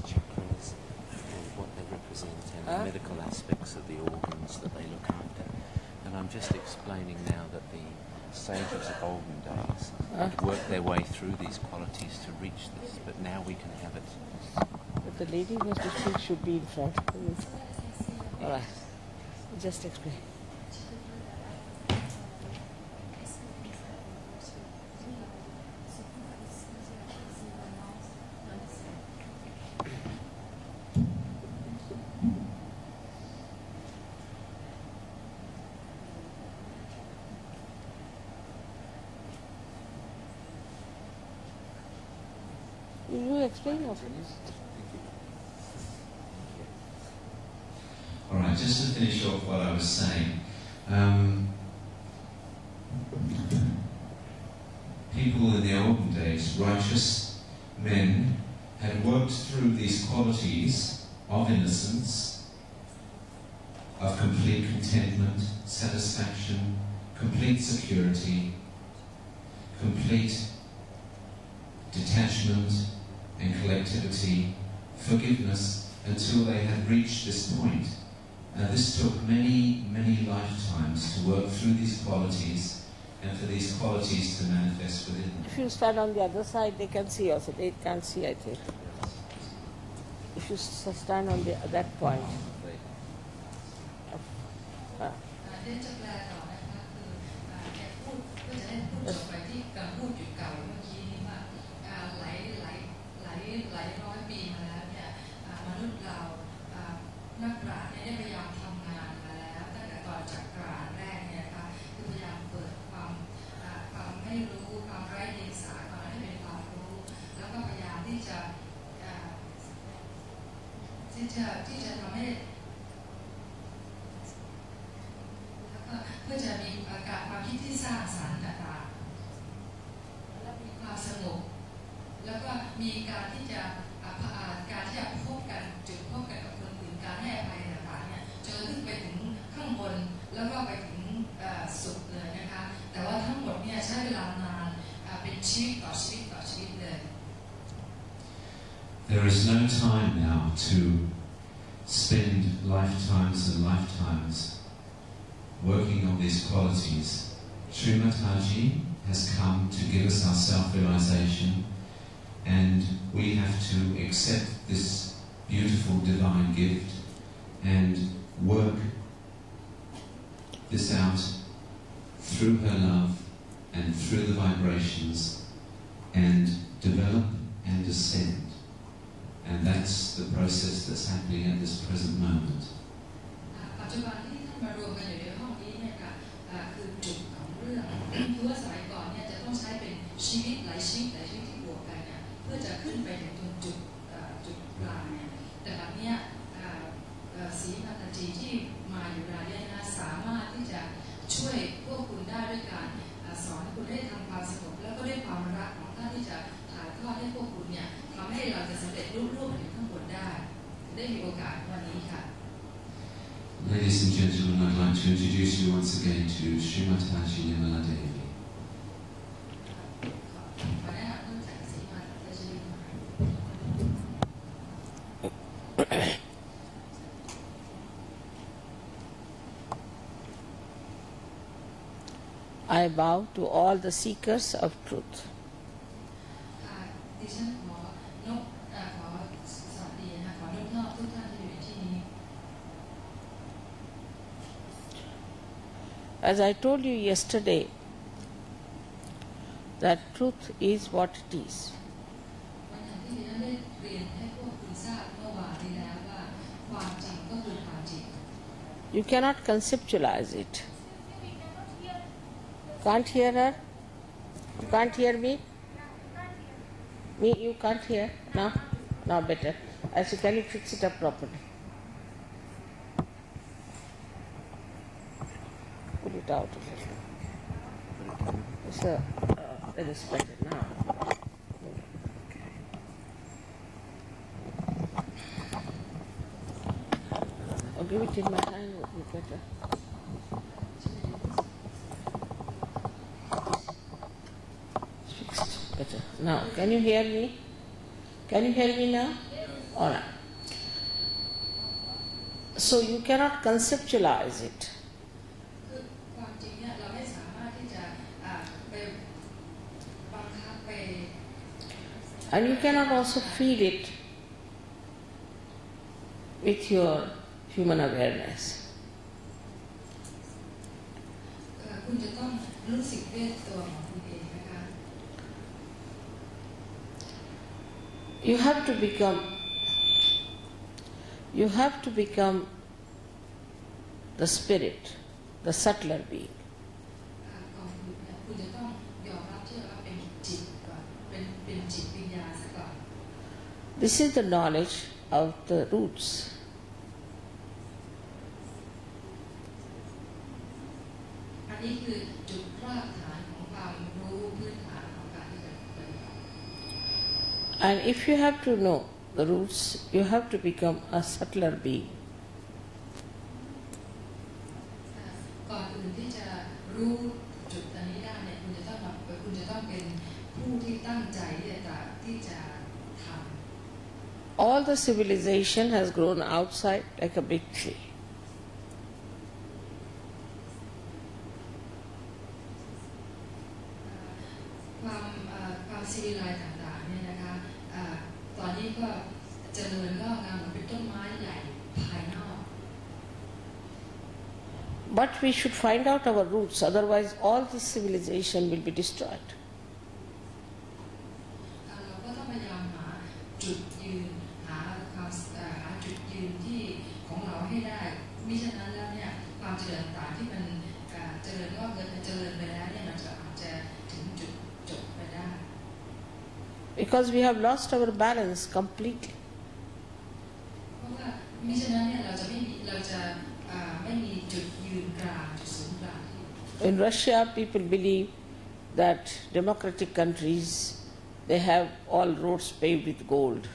chakras and what they represent and the medical aspects of the organs that they look after. And I'm just explaining now that the sages of olden days had worked their way through these qualities to reach this, but now we can have it. But the lady who has to should be in front. All right. Just explain. All right, just to finish off what I was saying, um, people in the olden days, righteous men, had worked through these qualities of innocence, of complete contentment, satisfaction, complete security, complete detachment and collectivity, forgiveness, until they had reached this point. Now, this took many, many lifetimes to work through these qualities and for these qualities to manifest within them. If you stand on the other side, they can see also. They can't see, I think. If you stand on the, that point. Ah. อ่ There is no time now to spend lifetimes and lifetimes working on these qualities. Shri Mataji has come to give us our self-realization and we have to accept this beautiful divine gift and work this out through her love and through the vibrations and develop and ascend. And that's the process that's happening at this present moment. อ่าปัจจุบันที่ท่านมารวมกันอยู่ในห้องนี้เนี่ยค่ะคือจุดของเรื่องคือว่าสมัยก่อนเนี่ยจะต้องใช้เป็นชีวิตหลายชีวิตหลายชีวิตที่บวกกันเนี่ยเพื่อจะขึ้นไปถึงตรงจุดจุดกลางเนี่ยแต่แบบเนี้ยอ่าเอ่อศรีพัตจีที่มาอยู่รายเนี่ยนะสามารถที่จะช่วยพวกคุณได้ด้วยการสอนให้คุณได้ทำความสงบแล้วก็ด้วยความรักของท่านที่จะ Ladies and gentlemen, I'd like to introduce you once again to Shri Mataji Nirmala Devi. I bow to all the seekers of truth. อ่าดิฉันขอนกอ่าขอสวัสดีนะคะขอนกนอกทุกท่านที่อยู่ในที่นี้ As I told you yesterday, that truth is what it is. วันอย่างที่ดิฉันได้เรียนให้พวกคุณทราบเมื่อวานนี้แล้วว่าความจริงก็คือความจริง You cannot conceptualize it. Can't hear her? You can't hear me? Me, you can't hear? Now? Now better. I say, can you fix it up properly? Put it out a little. A, uh, it is better now. Or give it in my hand it would be better. Now, can you hear me? Can you hear me now? All right. So you cannot conceptualize it. And you cannot also feed it with your human awareness. Uh, you have to become you have to become the spirit, the subtler being. This is the knowledge of the roots. And if you have to know the roots, you have to become a subtler being. All the civilization has grown outside like a big tree. But we should find out our roots, otherwise all this civilization will be destroyed. because we have lost our balance completely. In Russia, people believe that democratic countries, they have all roads paved with gold.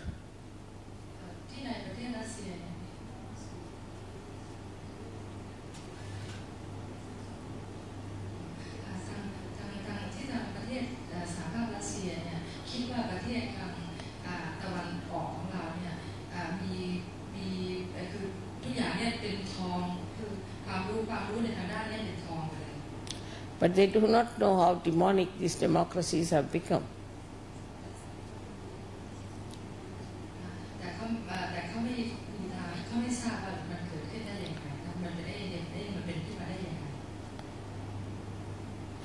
But they do not know how demonic these democracies have become.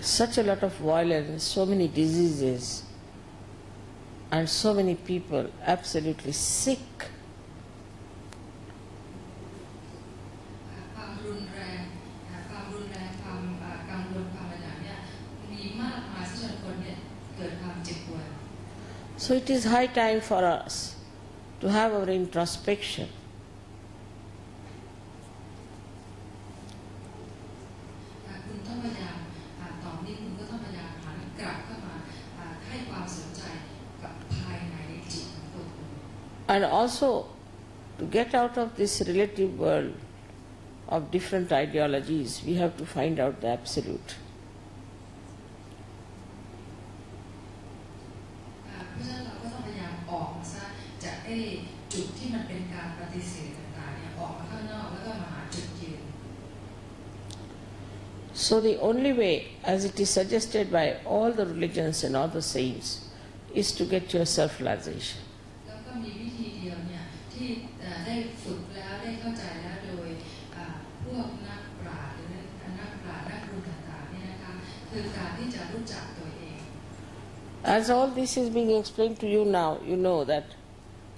Such a lot of violence, so many diseases, and so many people absolutely sick So it is high time for us to have our introspection. And also to get out of this relative world of different ideologies, we have to find out the absolute. So the only way, as it is suggested by all the religions and all the saints, is to get your self-realization. As all this is being explained to you now, you know that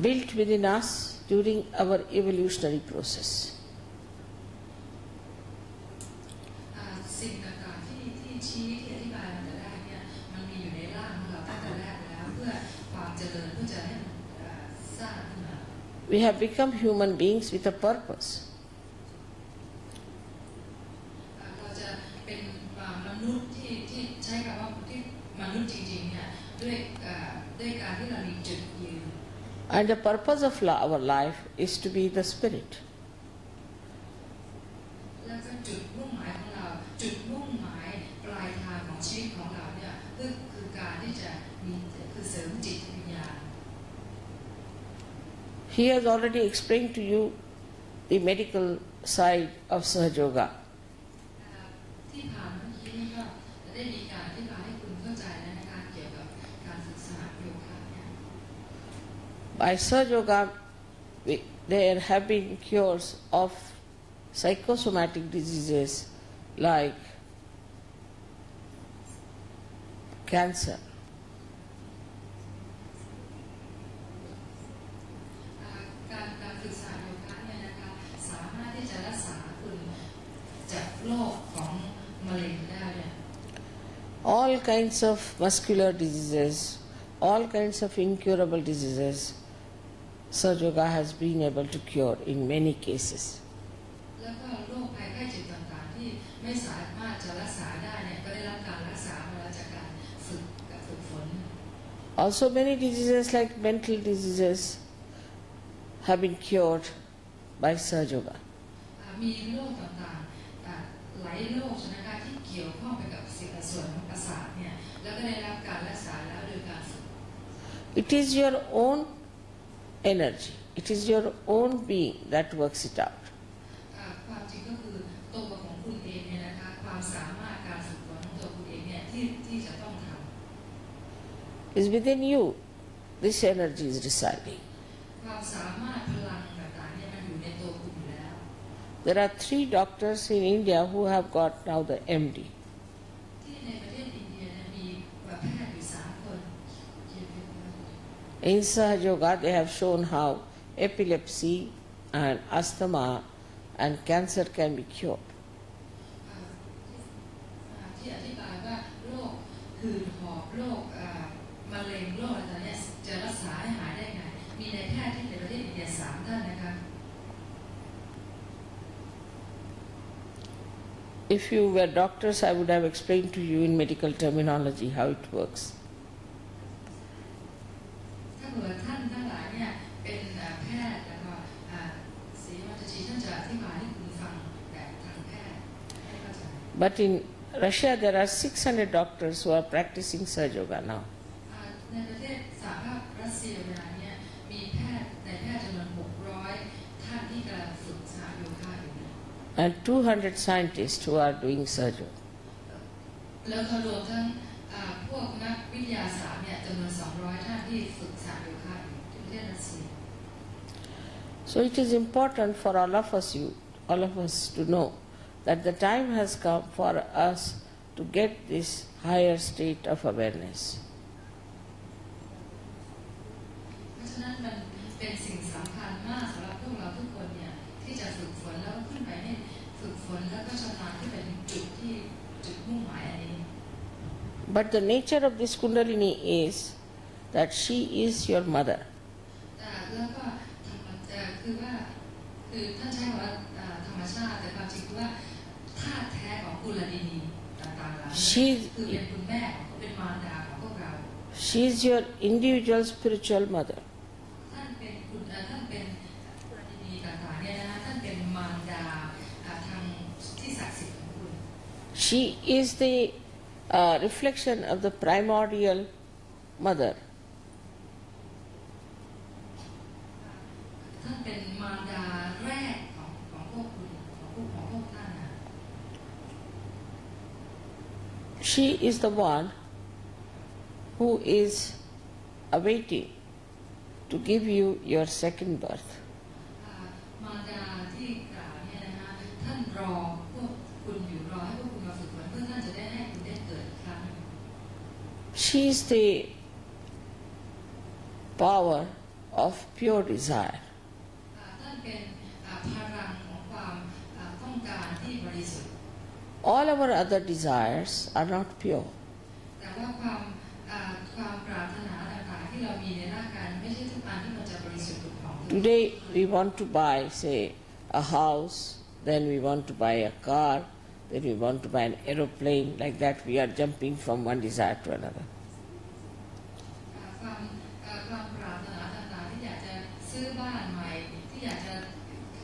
built within us during our evolutionary process. We have become human beings with a purpose. And the purpose of our life is to be the spirit. He has already explained to you the medical side of Sahaja Yoga. by Sahaja Yoga, there have been cures of psychosomatic diseases like cancer. All kinds of muscular diseases, all kinds of incurable diseases such has been able to cure in many cases. Also many diseases like mental diseases have been cured by Sahaja Yoga. It is your own energy. It is your own being that works it out. Is within you this energy is residing. There are three doctors in India who have got now the MD. In Sahaja Yoga, they have shown how epilepsy and asthma and cancer can be cured. If you were doctors, I would have explained to you in medical terminology how it works. ถ้าเผื่อท่านทั้งหลายเนี่ยเป็นอ่าแพทย์แล้วก็อ่าศรีวัชชีท่านจะอธิบายให้คุณฟังแบบทางแพทย์ให้เข้าใจ But in Russia, there are 600 doctors who are practicing Sahaja Yoga now. อ่าในประเทศสหภาพรัสเซียเวลาเนี้มีแพทย์ในแพทย์จำนวน 600 ท่านที่กำลังฝึกสาโยคะอยู่เนี่ย and 200 scientists who are doing Sahaja. แล้วก็รวมทั้งอ่าพวกนักวิทยาศาสตร์เนี่ยจำนวน 200 ท่านที่ฝึก So it is important for all of us, you, all of us to know that the time has come for us to get this higher state of awareness. But the nature of this Kundalini is that she is your mother. คือว่าคือท่านใช้คำว่าเอ่อธรรมชาติแต่ความจริงคือว่าธาตุแท้ของกุลดินีต่างๆเหล่านี้ She- คือเป็นคุณแม่ของเป็นมารดาของพวกเรา She is your individual spiritual mother. ท่านเป็นคุณเอ่อท่านเป็นกุลดินีต่างๆเนี่ยนะท่านเป็นมารดาอ่าทางที่ศักดิ์สิทธิ์ของคุณ She is the uh, reflection of the primordial mother. ท่านเป็นมารดาแรกของของพวกคุณของพวกของพวกท่านนะ She is the one who is awaiting to give you your second birth. อ่ามารดาที่กล่าวเนี่ยนะฮะท่านรอพวกคุณอยู่รอให้พวกคุณมาฝึกฝนเพื่อท่านจะได้ให้คุณได้เกิดอีกครั้งหนึ่ง She is the power of pure desire. อ่าท่านเป็นอ่าพลังของความอ่าต้องการที่บริสุทธิ์ All our other desires are not pure. แต่ว่าความอ่าความปรารถนาต่างๆที่เรามีในร่างกายไม่ใช่ทุกอันที่มันจะบริสุทธิ์ผุดผ่อง Today we want to buy, say, a house, then we want to buy a car, then we want to buy an aeroplane. Like that, we are jumping from one desire to another. อ่าความอ่าความปรารถนาต่างๆที่อยากจะ ซื้อบ้าน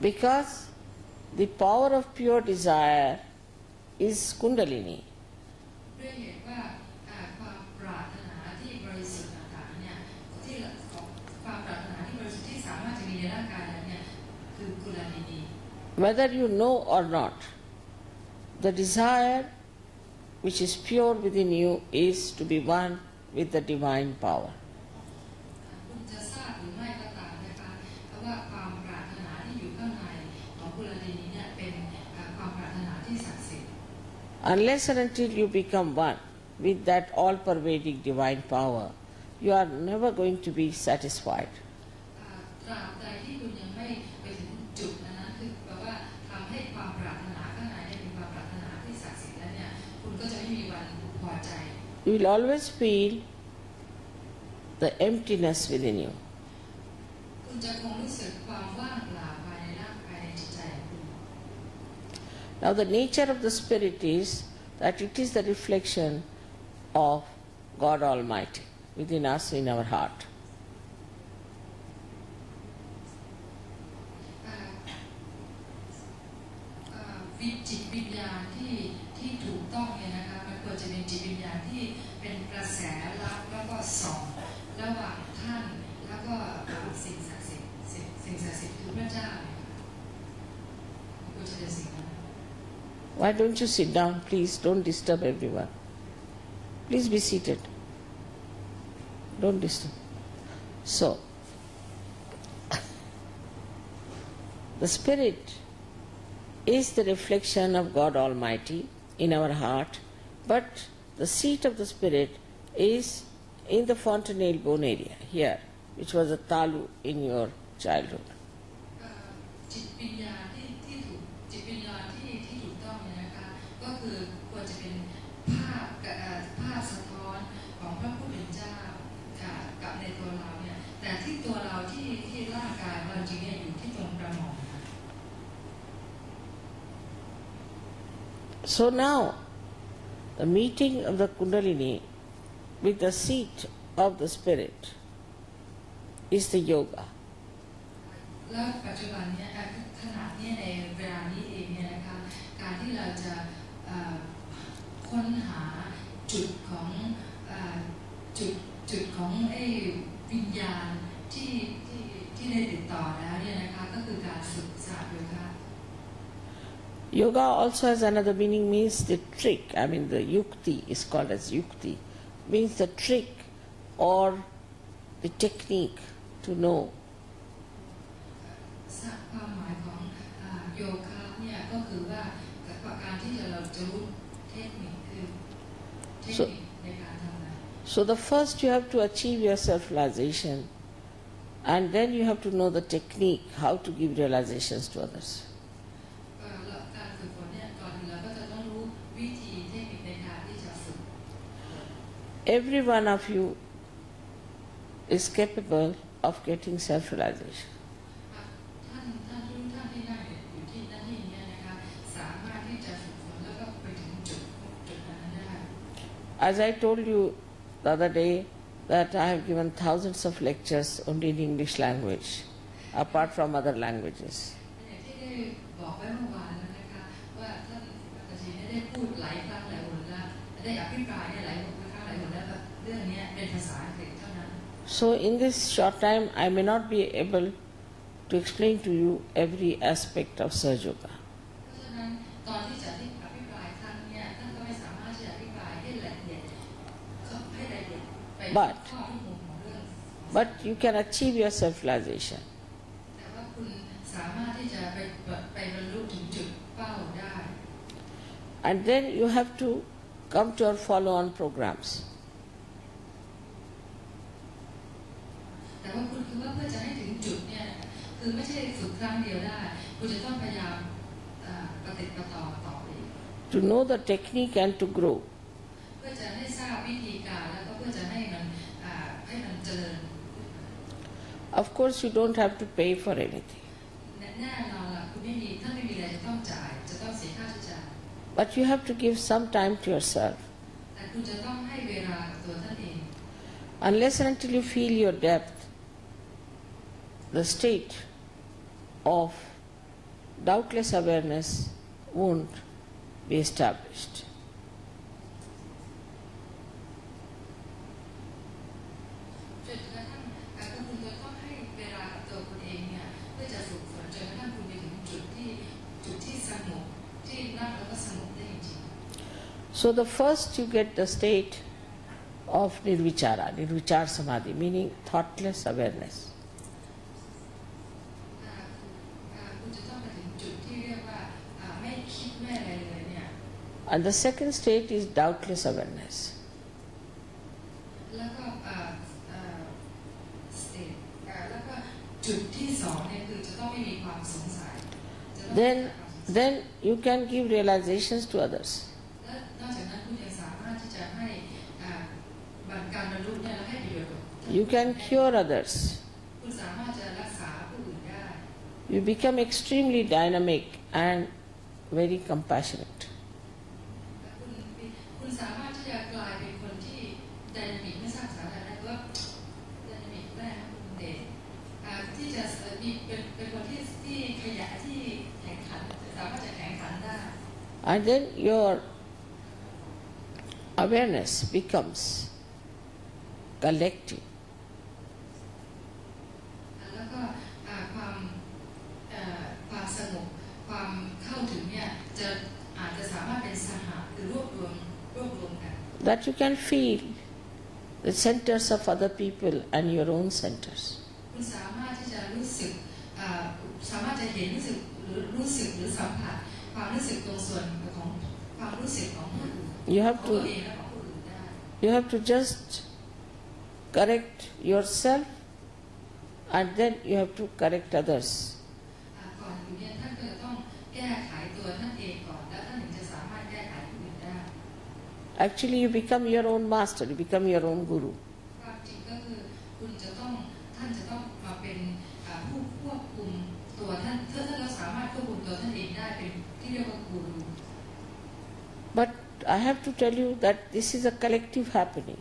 because the power of pure desire is Kundalini. whether you know or not, the desire which is pure within you is to be one with the divine power. Unless and until you become one with that all pervading divine power, you are never going to be satisfied. You will always feel the emptiness within you. Now, the nature of the Spirit is that it is the reflection of God Almighty within us in our heart. Uh, uh, อ่า Why don't you sit down, please? Don't disturb everyone. Please be seated. Don't disturb. So, the Spirit is the reflection of God Almighty in our heart, but the seat of the Spirit is in the fontanelle bone area, here, which was a talu in your childhood. Uh, คือควรจะเป็นภาพกับเอ่อภาพสะท้อนของพระผู้เป็นเจ้ากับกับในตัวเราเนี่ยแต่ที่ตัวเราที่ที่ร่างกายเราจริงเนี่ยอยู่ที่ตรงกระหม่อมนะ So now, the meeting of the Kundalini with the seat of the Spirit is the yoga. แล้วปัจจุบันเนี่ยเอ่อขณะเนี้ในเวลานี้เองเนี่ยนะคะการที่เราจะเอ่อ ค้นหาจุดของเอ่อจุดจุดของไอ้วิญญาณที่ที่ที่ได้ติดต่อแล้วเนี่ยนะคะก็คือการฝึกศาสตร์โยคะ Yoga also has another meaning, means the trick. I mean, the yukti is called as yukti, means the trick or the technique to know ความหมายของเอ่อโยคะเนี่ยก็คือว่าการที่จะเราจะรู้เทคนิคคือ so, so the first you have to achieve your self-realization and then you have to know the technique how to give realizations to others. Every one of you is capable of getting self-realization. As I told you the other day, that I have given thousands of lectures only in English language, apart from other languages. So in this short time, I may not be able to explain to you every aspect of Sahaja Yoga. But, but you can achieve your self-realization. And then you have to come to our follow-on programs. To know the technique and to grow. เพื่อจะให้ทราบวิธีการแล้วก็เพื่อจะให้ Mm. Of course, you don't have to pay for anything. But you have to give some time to yourself. Unless and until you feel your depth, the state of doubtless awareness won't be established. So the first you get the state of nirvichara, nirvichar samadhi, meaning thoughtless awareness. And the second state is doubtless awareness. Then, then you can give realizations to others. You can cure others. You become extremely dynamic and very compassionate. And then your awareness becomes that you can feel the centers of other people and your own centers. You have to, you have to just correct yourself and then you have to correct others. Actually, you become your own master, you become your own guru. But I have to tell you that this is a collective happening.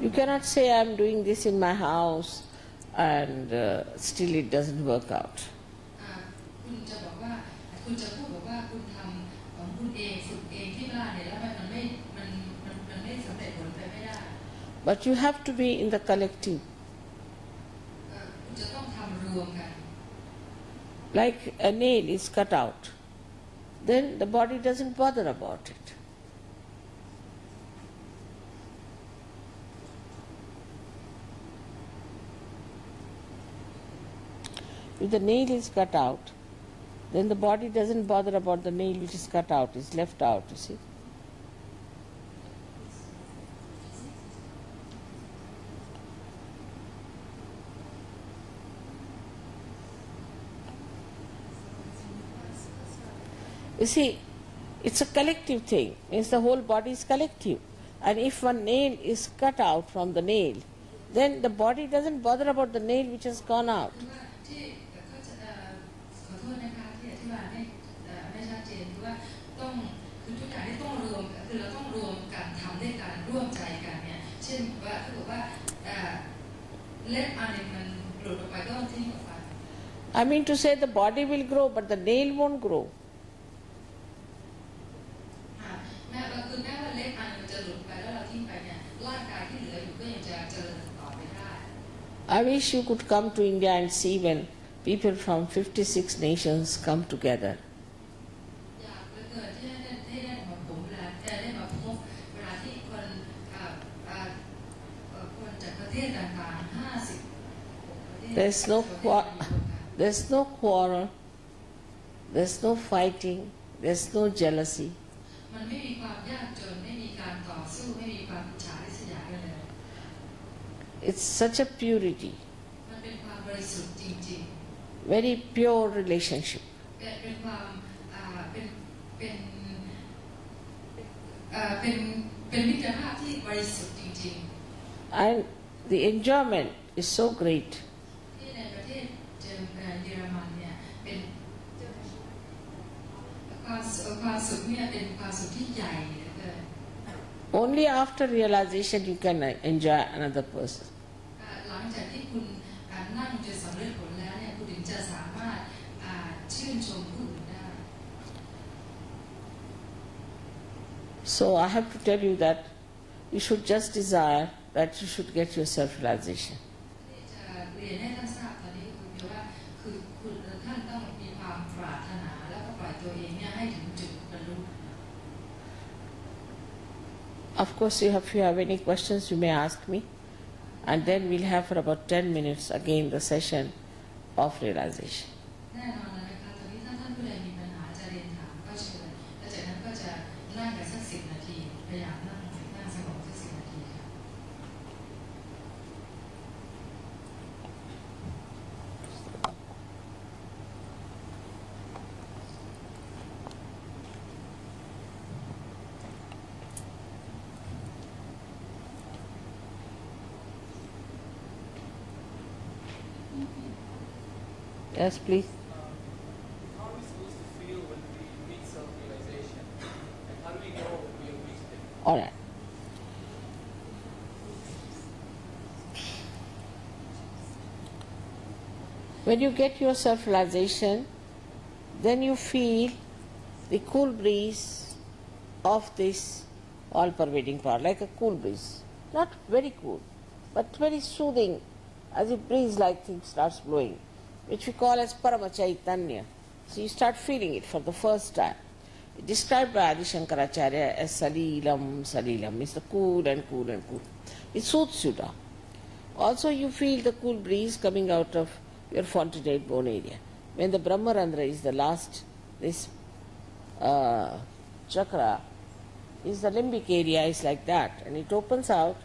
You cannot say I'm doing this in my house and uh, still it doesn't work out. But you have to be in the collective. Like a nail is cut out then the body doesn't bother about it. If the nail is cut out, then the body doesn't bother about the nail which is cut out, is left out, you see. You see, it's a collective thing, means the whole body is collective. And if one nail is cut out from the nail, then the body doesn't bother about the nail which has gone out. I mean to say the body will grow, but the nail won't grow. I wish you could come to India and see when people from 56 nations come together. There's no, there's no quarrel, there's no fighting, there's no jealousy. it's such a purity, มันเป็นความบริสุทธิ์จริง very pure relationship. ๆเป็นเป็นความอ่าเป็นเป็นเอ่อเป็นเป็นมิตรภาพที่บริสุทธิ์จริง And the enjoyment is so great. ๆ ที่ในประเทศเจอเอ่อเยอรมันเนี่ยเป็นความสุขความสุขเนี่ยเป็นความสุขที่ใหญ่เหลือเกิน Only after realization you can uh, enjoy another person. อ่าหลังจากที่คุณอ่านั่งจนสำเร็จผลแล้วเนี่ยคุณถึงจะสามารถอ่าชื่นชมผู้อื่นได้ So I have to tell you that you should just desire that you should get your self-realization. ที่จะเรียนให้ท่านทราบตอนนี้คือเพียงว่าคือคุณท่านต้องมีความปรารถนาแล้วก็ปล่อยตัวเองเนี่ยให้ถึงจุดบรรลุ Of course, you have, if you have any questions, you may ask me. and then we'll have for about 10 minutes again the session of realization. Uh, reached please. All right. When you get your self realization, then you feel the cool breeze of this all pervading power, like a cool breeze. Not very cool, but very soothing, as a breeze like thing starts blowing, which we call as Paramachaitanya. So you start feeling it for the first time. Described by Adi Shankaracharya as Salilam, Salilam, means the cool and cool and cool. It soothes you down. Also, you feel the cool breeze coming out of your fontanelle bone area. When the Brahmarandhra is the last, this uh, chakra is the limbic area is like that, and it opens out.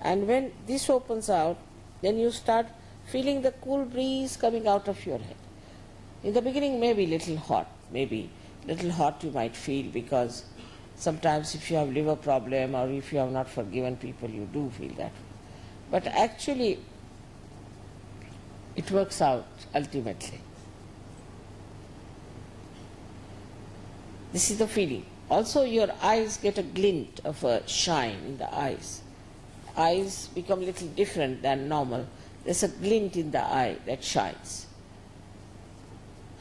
And when this opens out, then you start feeling the cool breeze coming out of your head. In the beginning, maybe little hot, maybe little hot you might feel because sometimes if you have liver problem or if you have not forgiven people, you do feel that. But actually, it works out ultimately. This is the feeling. Also, your eyes get a glint of a shine in the eyes. Eyes become little different than normal. There's a glint in the eye that shines.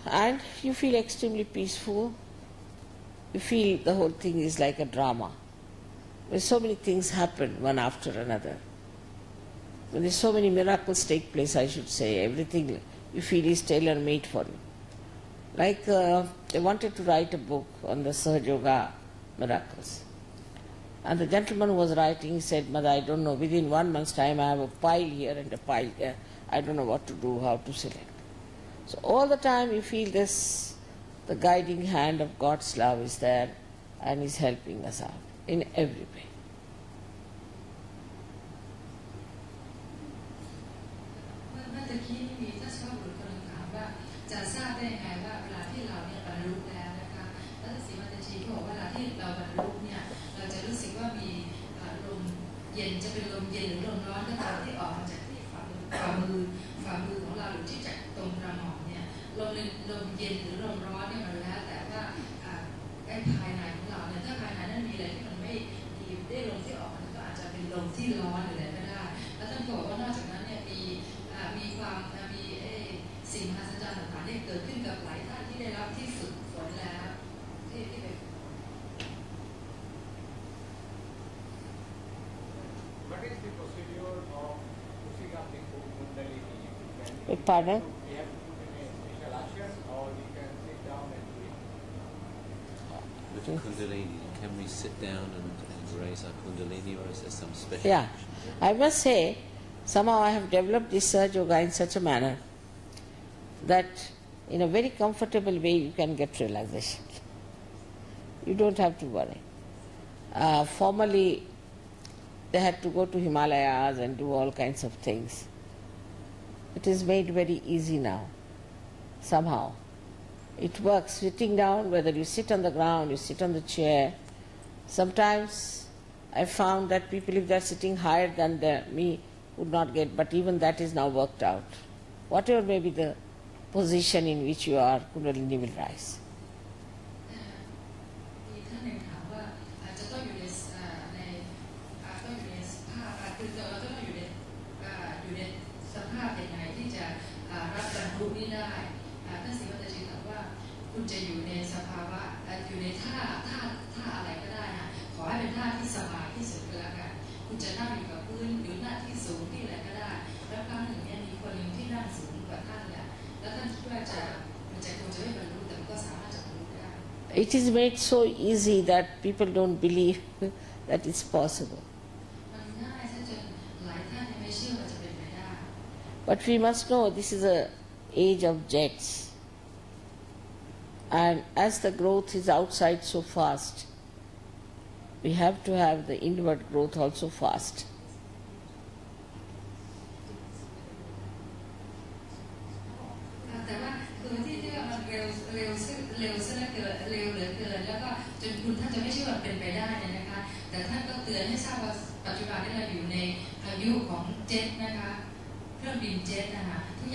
And you feel extremely peaceful. You feel the whole thing is like a drama. Where so many things happen one after another. When there's so many miracles take place, I should say, everything you feel is tailor made for you. Like uh, wanted to write a book on the Sahaja Yoga miracles. And the gentleman who was writing said, Mother, I don't know, within one month's time I have a pile here and a pile there. I don't know what to do, how to select. So all the time you feel this, the guiding hand of God's love is there and is helping us out in every way. เย็นจะเป็นลมเย็นหรือลมร้อนก็ตามที่ออกมาจากที่ฝ่ามือฝ่ามือฝ่ามือของเราหรือที่จากตรงกระหม่อมเนี่ยลมลมเย็นหรือลมร้อน it? With Kundalini, can we sit down and, and raise our Kundalini or is there some special Yeah. action? I must say, somehow I have developed this Sahaja Yoga in such a manner that in a very comfortable way you can get realization. You don't have to worry. Uh, formally, they had to go to Himalayas and do all kinds of things. It is made very easy now, somehow. It works sitting down, whether you sit on the ground, you sit on the chair. Sometimes I found that people, if they're sitting higher than the, me, would not get, but even that is now worked out. Whatever may be the position in which you are, Kundalini will rise. it is made so easy that people don't believe that it's possible. But we must know this is a age of jets. And as the growth is outside so fast, we have to have the inward growth also fast. Uh,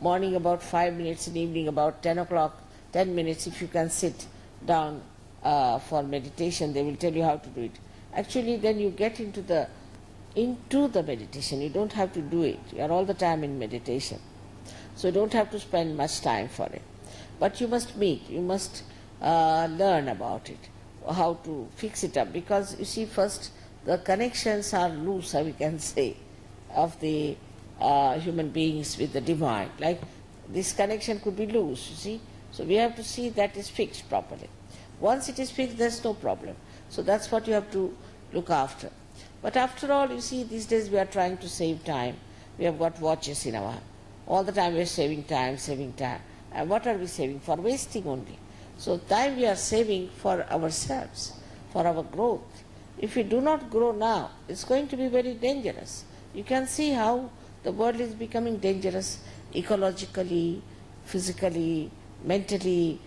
morning about five minutes and evening about 10 o'clock, 10 minutes if you can sit down uh, for meditation. They will tell you how to do it. Actually, then you get into the into the meditation. You don't have to do it. You are all the time in meditation. So you don't have to spend much time for it. But you must meet, you must uh, learn about it, how to fix it up. Because you see, first the connections are loose, we can say, of the uh, human beings with the divine. Like this connection could be loose, you see. So we have to see that is fixed properly. Once it is fixed, there's no problem. So that's what you have to look after. But after all, you see, these days we are trying to save time. We have got watches in our all the time we are saving time, saving time. And what are we saving for? Wasting only. So time we are saving for ourselves, for our growth. If we do not grow now, it's going to be very dangerous. You can see how the world is becoming dangerous ecologically, physically, mentally.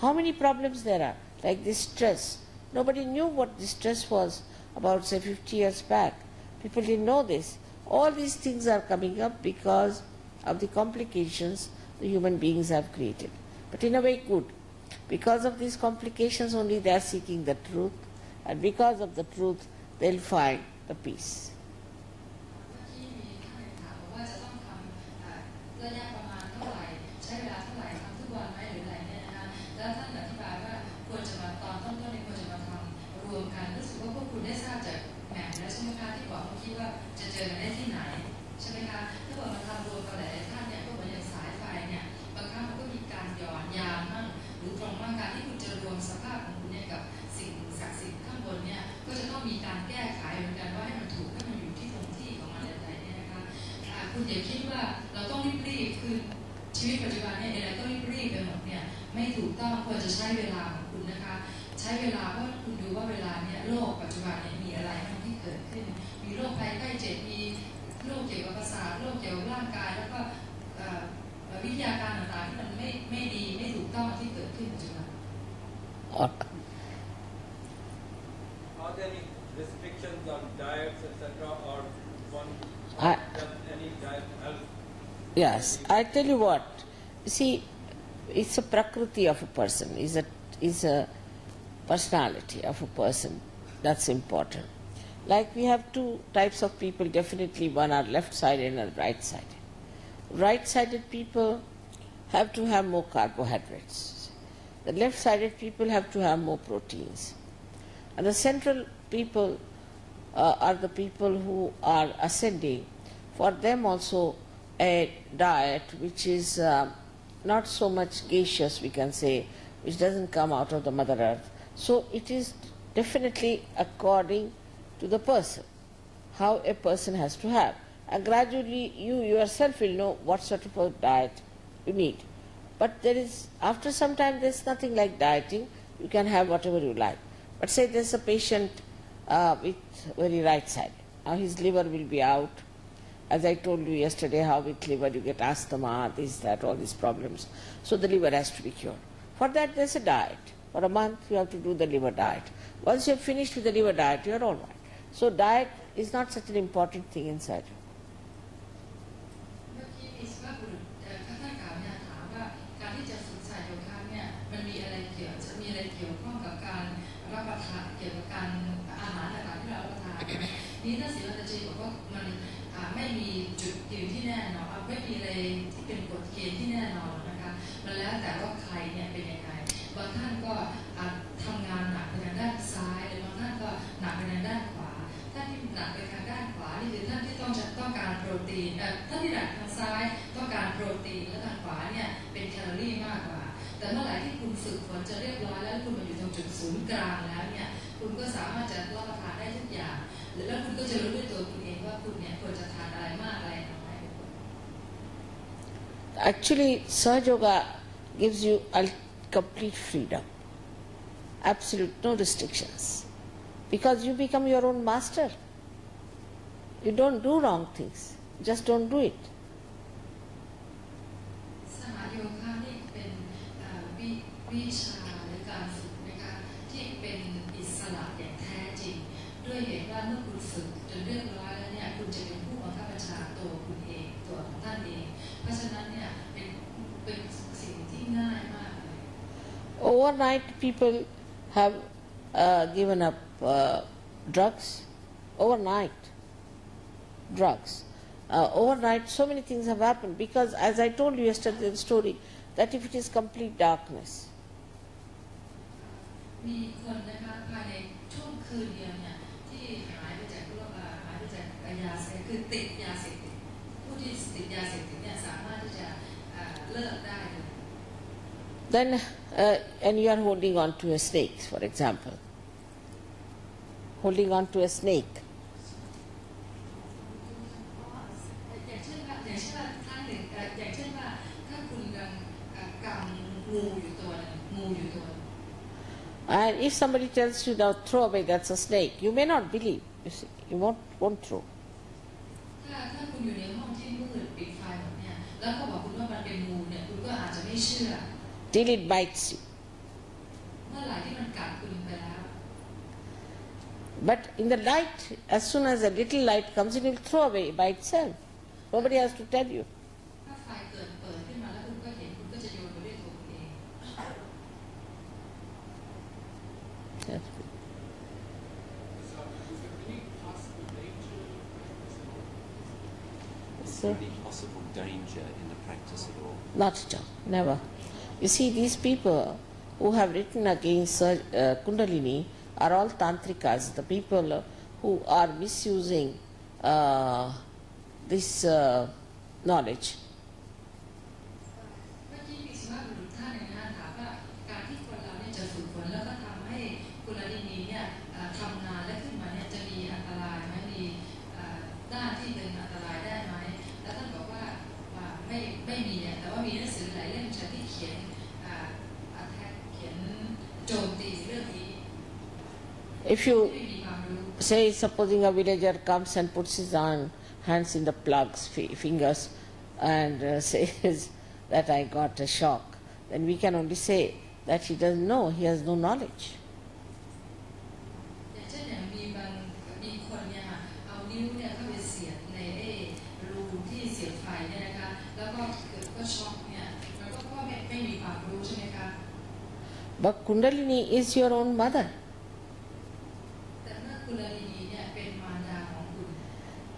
How many problems there are, like this stress. Nobody knew what this stress was about, say, 50 years back. People didn't know this. All these things are coming up because of the complications the human beings have created. But in a way, good. Because of these complications, only they are seeking the truth, and because of the truth, they'll find the peace. Doña Yes, I tell you what. See, it's a prakriti of a person. Is a is a personality of a person. That's important. Like we have two types of people. Definitely, one are left sided and right sided. Right sided people have to have more carbohydrates. The left sided people have to have more proteins. And the central people uh, are the people who are ascending. For them also a diet which is uh, not so much gaseous, we can say, which doesn't come out of the Mother Earth. So it is definitely according to the person, how a person has to have. And gradually you yourself will know what sort of a diet you need. But there is, after some time, there's nothing like dieting. You can have whatever you like. But say there's a patient uh, with very right side. Now his liver will be out. As I told you yesterday, how with liver you get asthma, this, that, all these problems. So the liver has to be cured. For that, there's a diet. For a month, you have to do the liver diet. Once you're finished with the liver diet, you're all right. So diet is not such an important thing in Sahaja. นี่ถ้า ด้านขวา ท่านที่หนักไปทางด้านขวา นี่คือท่านที่ต้องต้องการโปรตีนเอ่ท่านที่หนักทางซ้ายต้องการโปรตีน และทางขวาเนี่ยเป็นแคลอรี่มากกว่า แต่เมื่อไหร่ที่คุณฝึกฝนจะเรียบร้อยแล้วคุณมาอยู่ตรงจุดศูนย์กลางแล้วเนี่ย คุณก็สามารถจะรับประทานได้ทุกอย่าง แล้วคุณก็จะรู้ด้วยตัวคุณเองว่าคุณเนี่ยควรจะทานอะไรมากอะไรน้อย Actually, Sahaja Yoga gives you a complete freedom, absolute no restrictions, because you become your own master. You don't do wrong things, just don't do it. สหโยคะนี่เป็นเอ่อวิวิชาหรือการฝึกนะคะที่เป็นอิสระอย่างแท้จริง ด้วยเหตุว่าเมื่อคุณฝึกจนเรียบร้อยแล้วเนี่ยคุณจะเป็นผู้บังคับบัญชาตัวคุณเองตัวของท่านเอง เพราะฉะนั้นเนี่ยเป็นเป็นสิ่งที่ง่ายมากเลย Overnight, people have uh, given up uh, drugs. Overnight, drugs. Uh, overnight, so many things have happened because, as I told you yesterday in the story, that if it is complete darkness, มีคนนะคะภายในช่วงคืนเดียวเนี่ยที่หายไปจากโรคอ่าหายไปจากยาเสพคือติดยาเสพติดผู้ที่ติดยาเสพติดเนี่ยสามารถที่จะอ่าเลิกได้เลย then uh, and you are holding on to a snake, for example, holding on to a snake. And if somebody tells you now throw away, that's a snake, you may not believe, you see, you won't, won't throw. Till it bites you. But in the light, as soon as a little light comes in, it will throw away by itself. Nobody has to tell you. Possible danger in the practice at all? Not at all, never. You see, these people who have written against uh, Kundalini, are all tantrikas, the people who are misusing uh, this uh, knowledge. If you say, supposing a villager comes and puts his hands in the plugs, fingers, and uh, says that I got a shock, then we can only say that he doesn't know, he has no knowledge. But Kundalini is your own mother.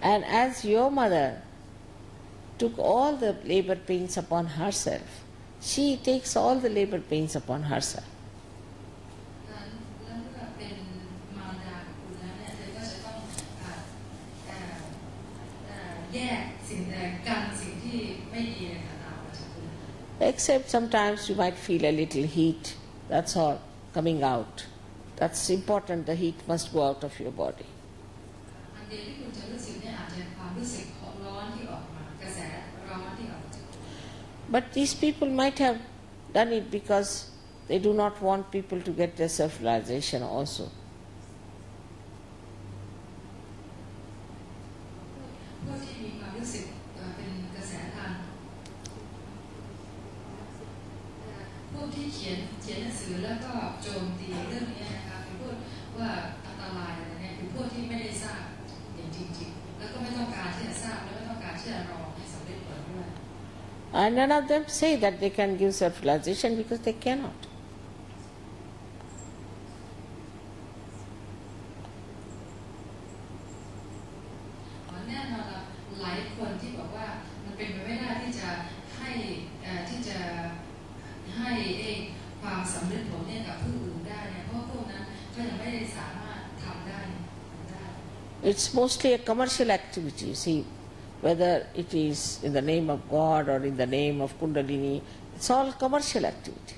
And as your mother took all the labor pains upon herself, she takes all the labor pains upon herself. Except sometimes you might feel a little heat, that's all, coming out. That's important, the heat must go out of your body. รู้สึกเนี่ยอาจจะความรู้สึกของร้อนที่ออกมา กระแสร้อนที่ออกมาจาก But these people might have done it because they do not want people to get their self realization also. พวกที่มีความรู้สึกเอ่อเป็นกระแสทางพวกที่เขียนเขียนหนังสือแล้วก็โจมตีเรื่องนี้นะคะคือพวกว่า And none of them say that they can give self-realization because they cannot. It's mostly a commercial activity, you see whether it is in the name of God or in the name of Kundalini, it's all commercial activity.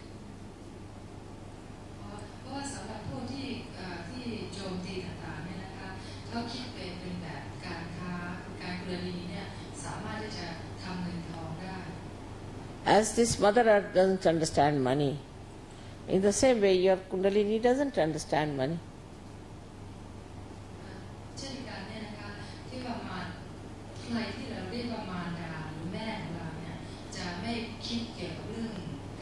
As this Mother Earth doesn't understand money, in the same way your Kundalini doesn't understand money. รที่เราเรียกว่ามารดาหรือแม่ของเราเนี่ยจะไม่คิดเกี่ยวกับเรื่อง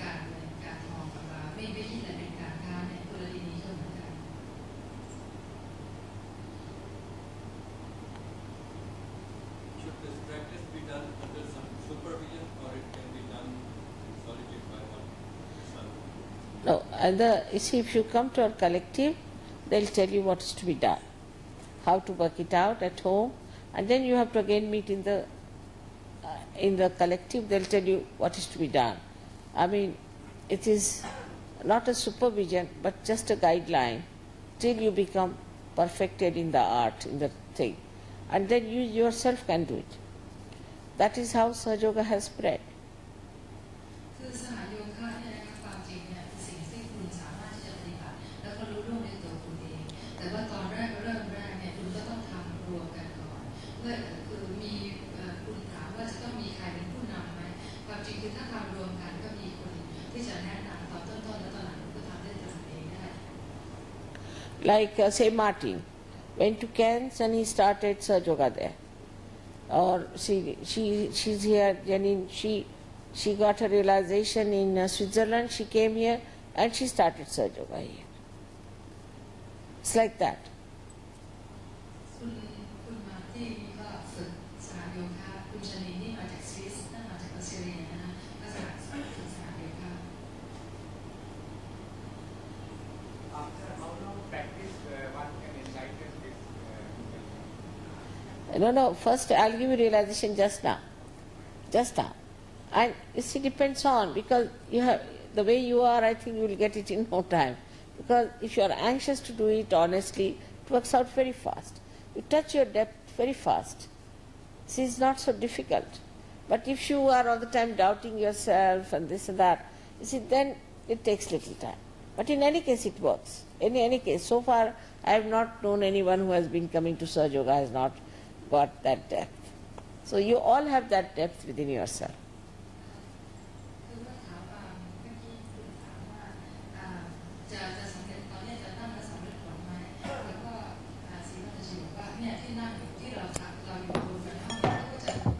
การเงินการทองกับเราไม่ไม่คิดอะไรเป็นการค้าเนี่ยกรณีนี้ก็เหมือนกัน Should this practice be done under some supervision or it can be done in solitude by one son? No, and the, you see, if you come to our collective, they'll tell you what is to be done, how to work it out at home, and then you have to again meet in the uh, in the collective. They'll tell you what is to be done. I mean, it is not a supervision, but just a guideline till you become perfected in the art, in the thing, and then you yourself can do it. That is how Sahaja has spread. Like uh, say Martin went to Cairns and he started Sahaja Yoga there. Or she, she, she's here, Janine, she, she got her realization in uh, Switzerland, she came here and she started Sahaja Yoga here. It's like that. No, no, first I'll give you realization just now. Just now. And see, depends on, because you have, the way you are, I think you will get it in no time. Because if you are anxious to do it honestly, it works out very fast. You touch your depth very fast. See, it's not so difficult. But if you are all the time doubting yourself and this and that, you see, then it takes little time. But in any case, it works. In any case, so far, I have not known anyone who has been coming to Sahaja Yoga has not got that depth. So you all have that depth within yourself.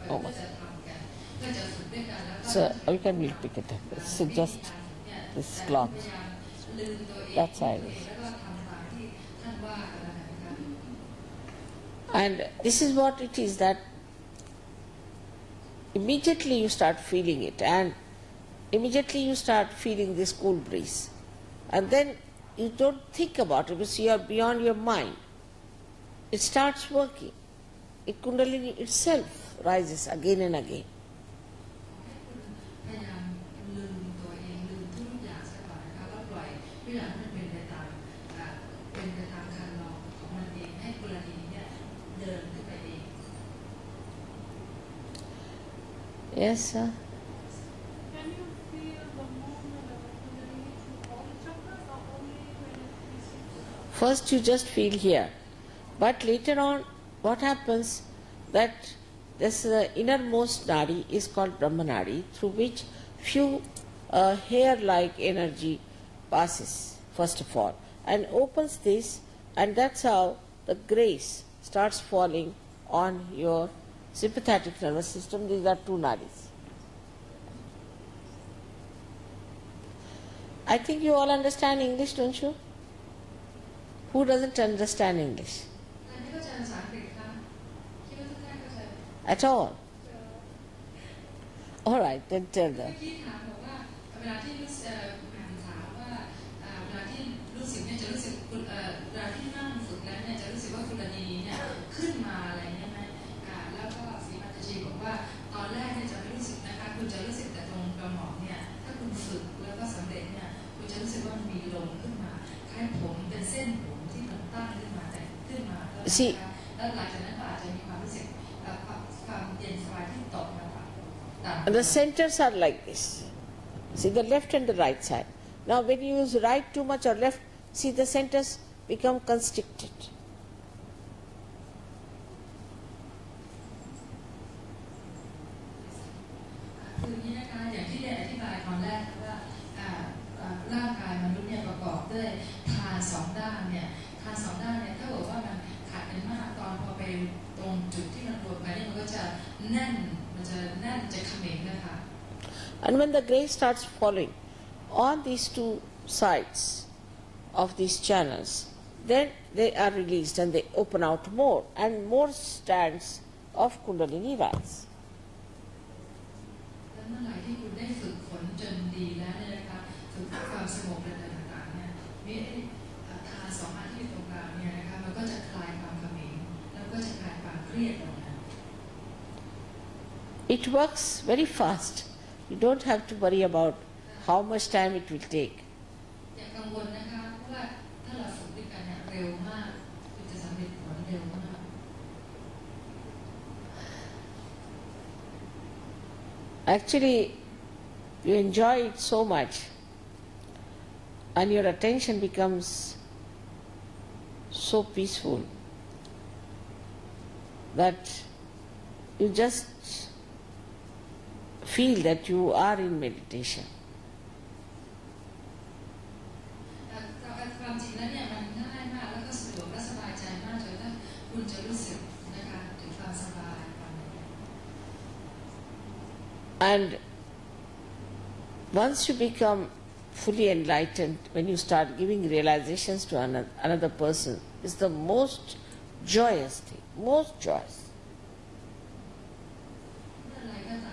Oh. So you can pick it up. It's just this cloth. That's how it is. And this is what it is that immediately you start feeling it, and immediately you start feeling this cool breeze. And then you don't think about it because you are beyond your mind. It starts working. It Kundalini itself rises again and again. Yes, sir. First you just feel here, but later on what happens? That this uh, innermost nadi is called Brahmanadi through which few uh, hair-like energy passes first of all and opens this and that's how the grace starts falling on your sympathetic nervous system, these are two nadis. I think you all understand English, don't you? Who doesn't understand English? At all? All right, then tell them. And the centers are like this. See the left and the right side. Now, when you use right too much or left, see the centers become constricted. And when the grace starts falling on these two sides of these channels, then they are released and they open out more and more strands of Kundalini rise. แล้วเมื่อไหร่ที่คุณได้ฝึกฝนจนดีแล้วเนี่ยนะคะฝึกความสงบอะไรต่างๆเนี่ยมีไอ้อ่าทานสองอันที่อยู่ตรงกลางเนี่ยนะคะมันก็จะคลายความเขม็งแล้วก็จะคลายความเครียดลงนะ It works very fast. you don't have to worry about how much time it will take. Actually, you enjoy it so much and your attention becomes so peaceful that you just feel that you are in meditation. แต่แต่ความจริงแล้วเนี่ยมันง่ายมากแล้วก็สะดวกและสบายใจมากจนถ้าคุณจะรู้สึกนะคะถึงความสบายความ And once you become fully enlightened, when you start giving realizations to another, another person, is the most joyous thing, most joyous. ก็ตา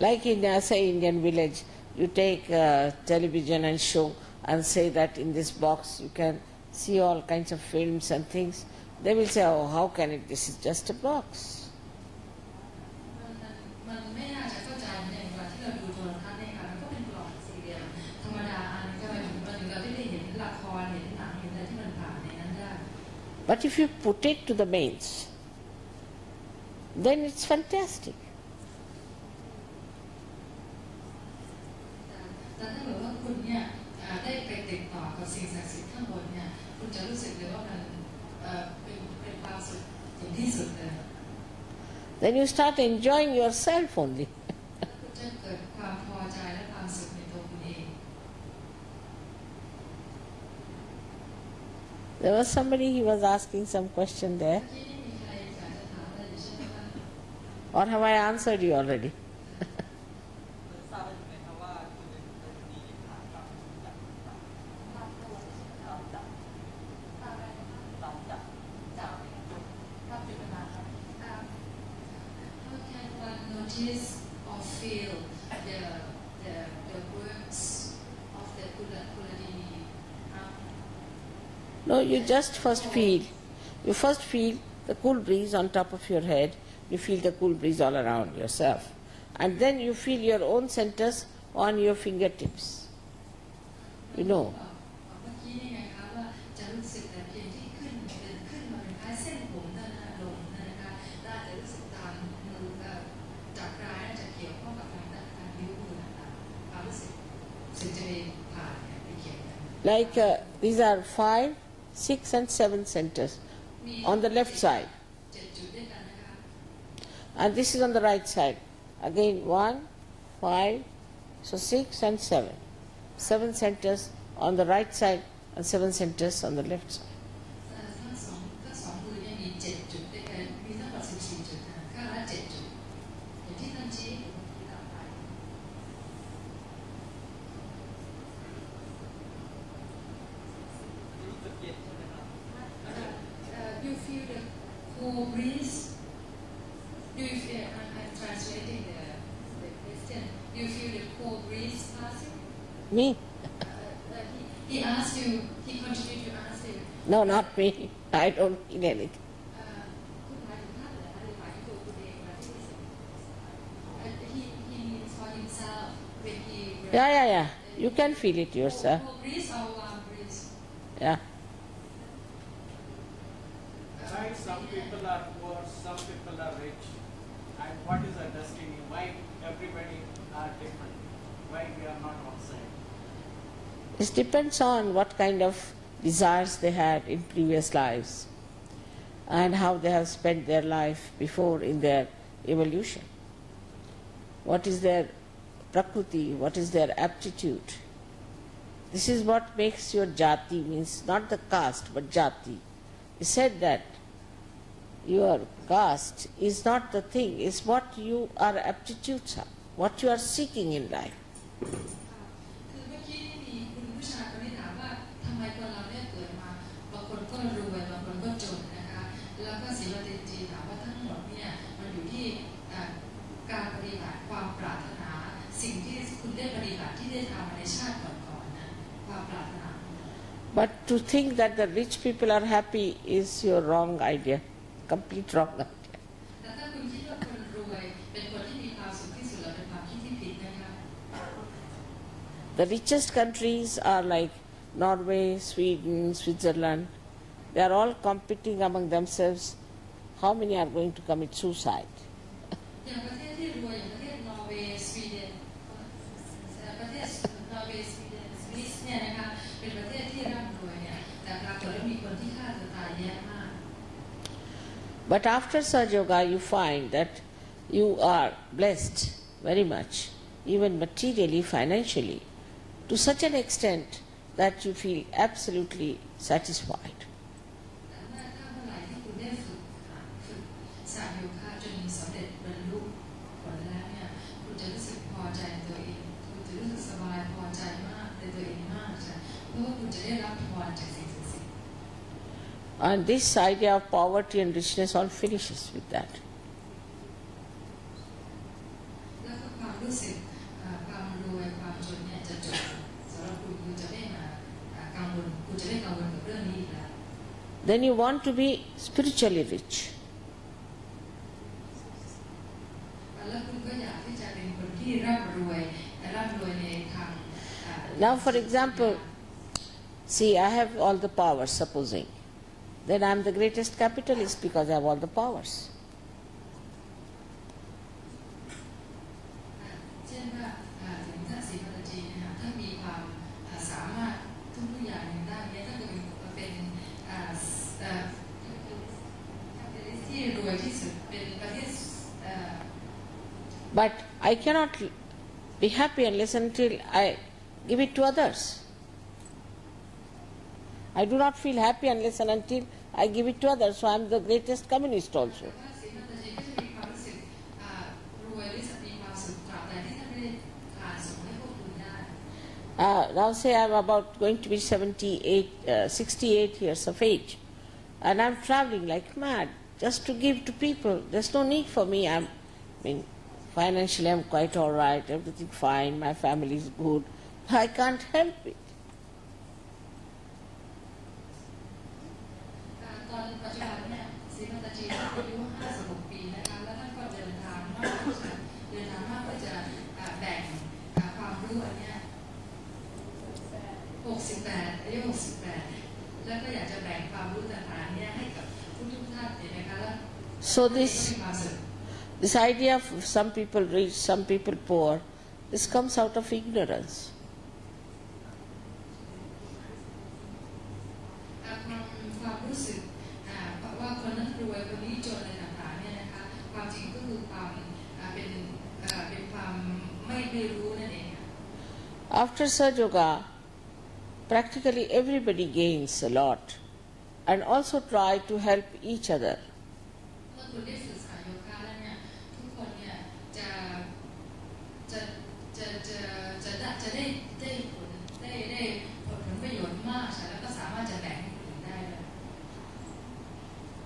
Like in uh, say Indian village, you take uh, television and show and say that in this box you can see all kinds of films and things. They will say, "Oh, how can it? This is just a box." มันมันมันไม่น่าจะเข้าใจในเวลาที่เราดูโทรทัศน์เนี่ยค่ะมันก็เป็นกล่องสี่เหลี่ยมธรรมดาอันนึงก็ไปถึงมาถึงเราได้เห็นละครเห็นหนังเห็นอะไรที่มันผ่านในนั้นได้ But if you put it to the mains, then it's fantastic. แต่ถ้าเกิดว่าคุณเนี่ยอ่าได้ไปติดต่อกับสิ่งศักดิ์สิทธิ์ข้างบนเนี่ยคุณจะรู้สึกเลยว่ามันเอ่อเป็นเป็นความสุขถึงที่สุดเลย Then you start enjoying yourself only. แล้วคุณจะเกิดความพ No, you just first feel. You first feel the cool breeze on top of your head. You feel the cool breeze all around yourself. And then you feel your own centers on your fingertips. You know. Like uh, these are five 6 and 7 centers on the left side. And this is on the right side. Again 1, 5, so 6 and 7. 7 centers on the right side and 7 centers on the left side. Not me. I don't eat anything. Yeah, yeah, yeah. You can feel it yourself. Yeah. Why some people are poor, some people are rich, and what is our destiny? Why everybody are different? Why we are not all same? It depends on what kind of desires they had in previous lives and how they have spent their life before in their evolution. What is their prakriti, what is their aptitude. This is what makes your jati, means not the caste but jati. He said that your caste is not the thing, it's what you are aptitudes are, what you are seeking in life. But to think that the rich people are happy is your wrong idea, complete wrong idea. the richest countries are like Norway, Sweden, Switzerland. They are all competing among themselves how many are going to commit suicide. But after Sahaja Yoga, you find that you are blessed very much, even materially, financially, to such an extent that you feel absolutely satisfied. And this idea of poverty and richness all finishes with that. Then you want to be spiritually rich. Now, for example, see, I have all the powers, supposing then I am the greatest capitalist because I have all the powers. But I cannot be happy and listen till I give it to others. I do not feel happy unless and until I give it to others, so I am the greatest communist also. Ah, uh, now say I'm about going to be 78, uh, 68 years of age and I'm traveling like mad just to give to people. There's no need for me. I'm, I mean, financially I'm quite all right, everything fine, my family is good. I can't help it. So this this idea of some people rich, some people poor, this comes out of ignorance. After Sahaja Yoga, practically everybody gains a lot and also try to help each other.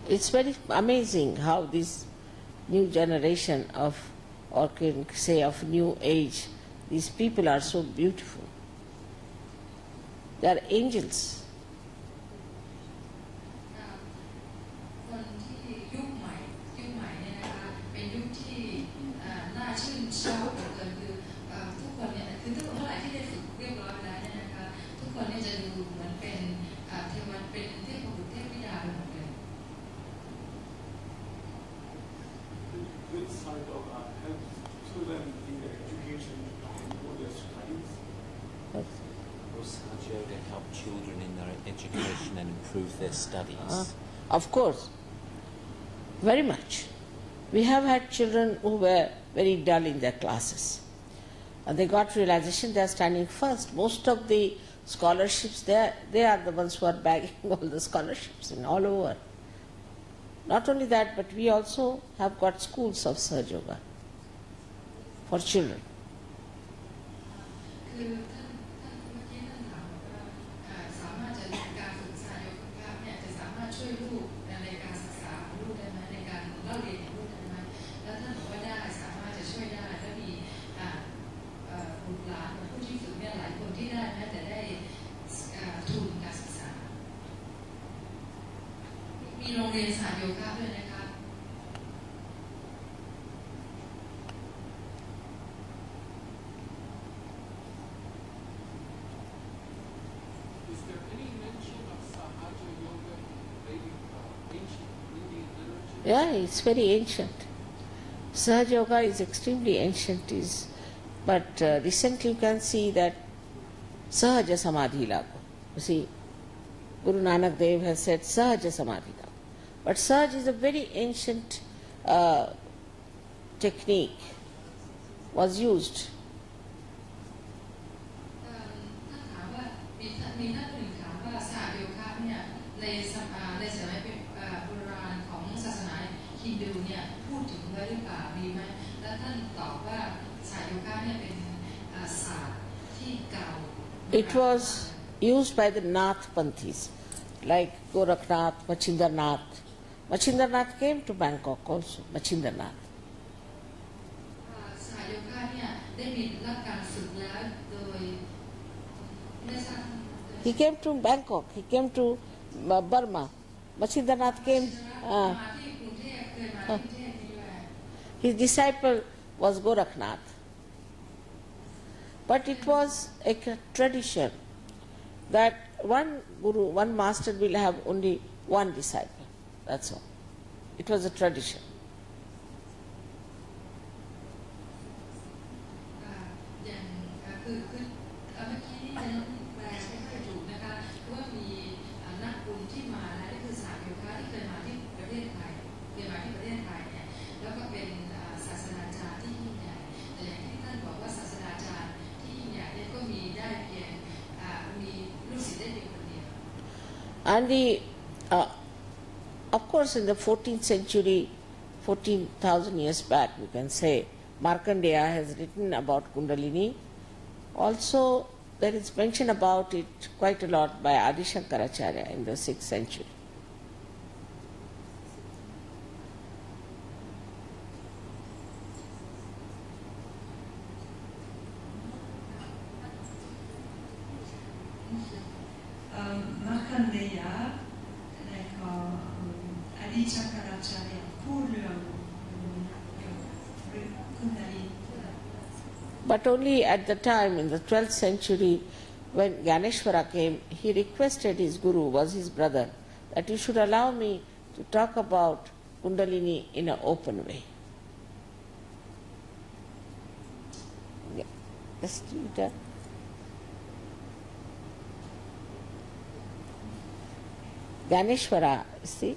It's very amazing how this new generation of or can say of new age. These people are so beautiful. They are angels. Side of Help children in their education and improve their studies? Uh, of course, very much. We have had children who were very dull in their classes. And they got realization they are standing first. Most of the scholarships, they are, they are the ones who are bagging all the scholarships in all over. Not only that, but we also have got schools of Sahaja Yoga for children. yoga is very ancient. Sahaja yoga is extremely ancient, is, but uh, recently you can see that Sahaja Samadhi Lago. You see, Guru Nanak Dev has said Sahaja Samadhi Lago. But Sahaj is a very ancient uh, technique, was used It was used by the Nath Panthis, like Gorakhnath, Machindranath. Machindranath came to Bangkok also, Machindranath. He came to Bangkok. He came to uh, Burma. Machindranath came. Uh, his disciple was Gorakhnath. But it was a tradition that one guru, one master will have only one disciple. That's all. It was a tradition. And the, uh, of course, in the 14th century, 14,000 years back, we can say, Markandeya has written about Kundalini. Also, there is mention about it quite a lot by Adi Shankaracharya in the 6th century. Like uh, Adi But only at the time in the 12th century when Gyaneshwara came, he requested his guru, was his brother, that you should allow me to talk about Kundalini in an open way. Yeah. Gyaneshwara, see,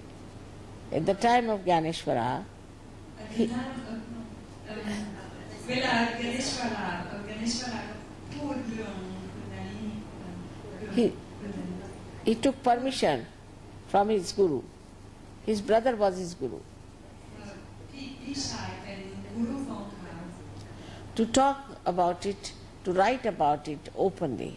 at the time of Gyaneshwara, he, he, he took permission from his guru. His brother was his guru. To talk about it, to write about it openly.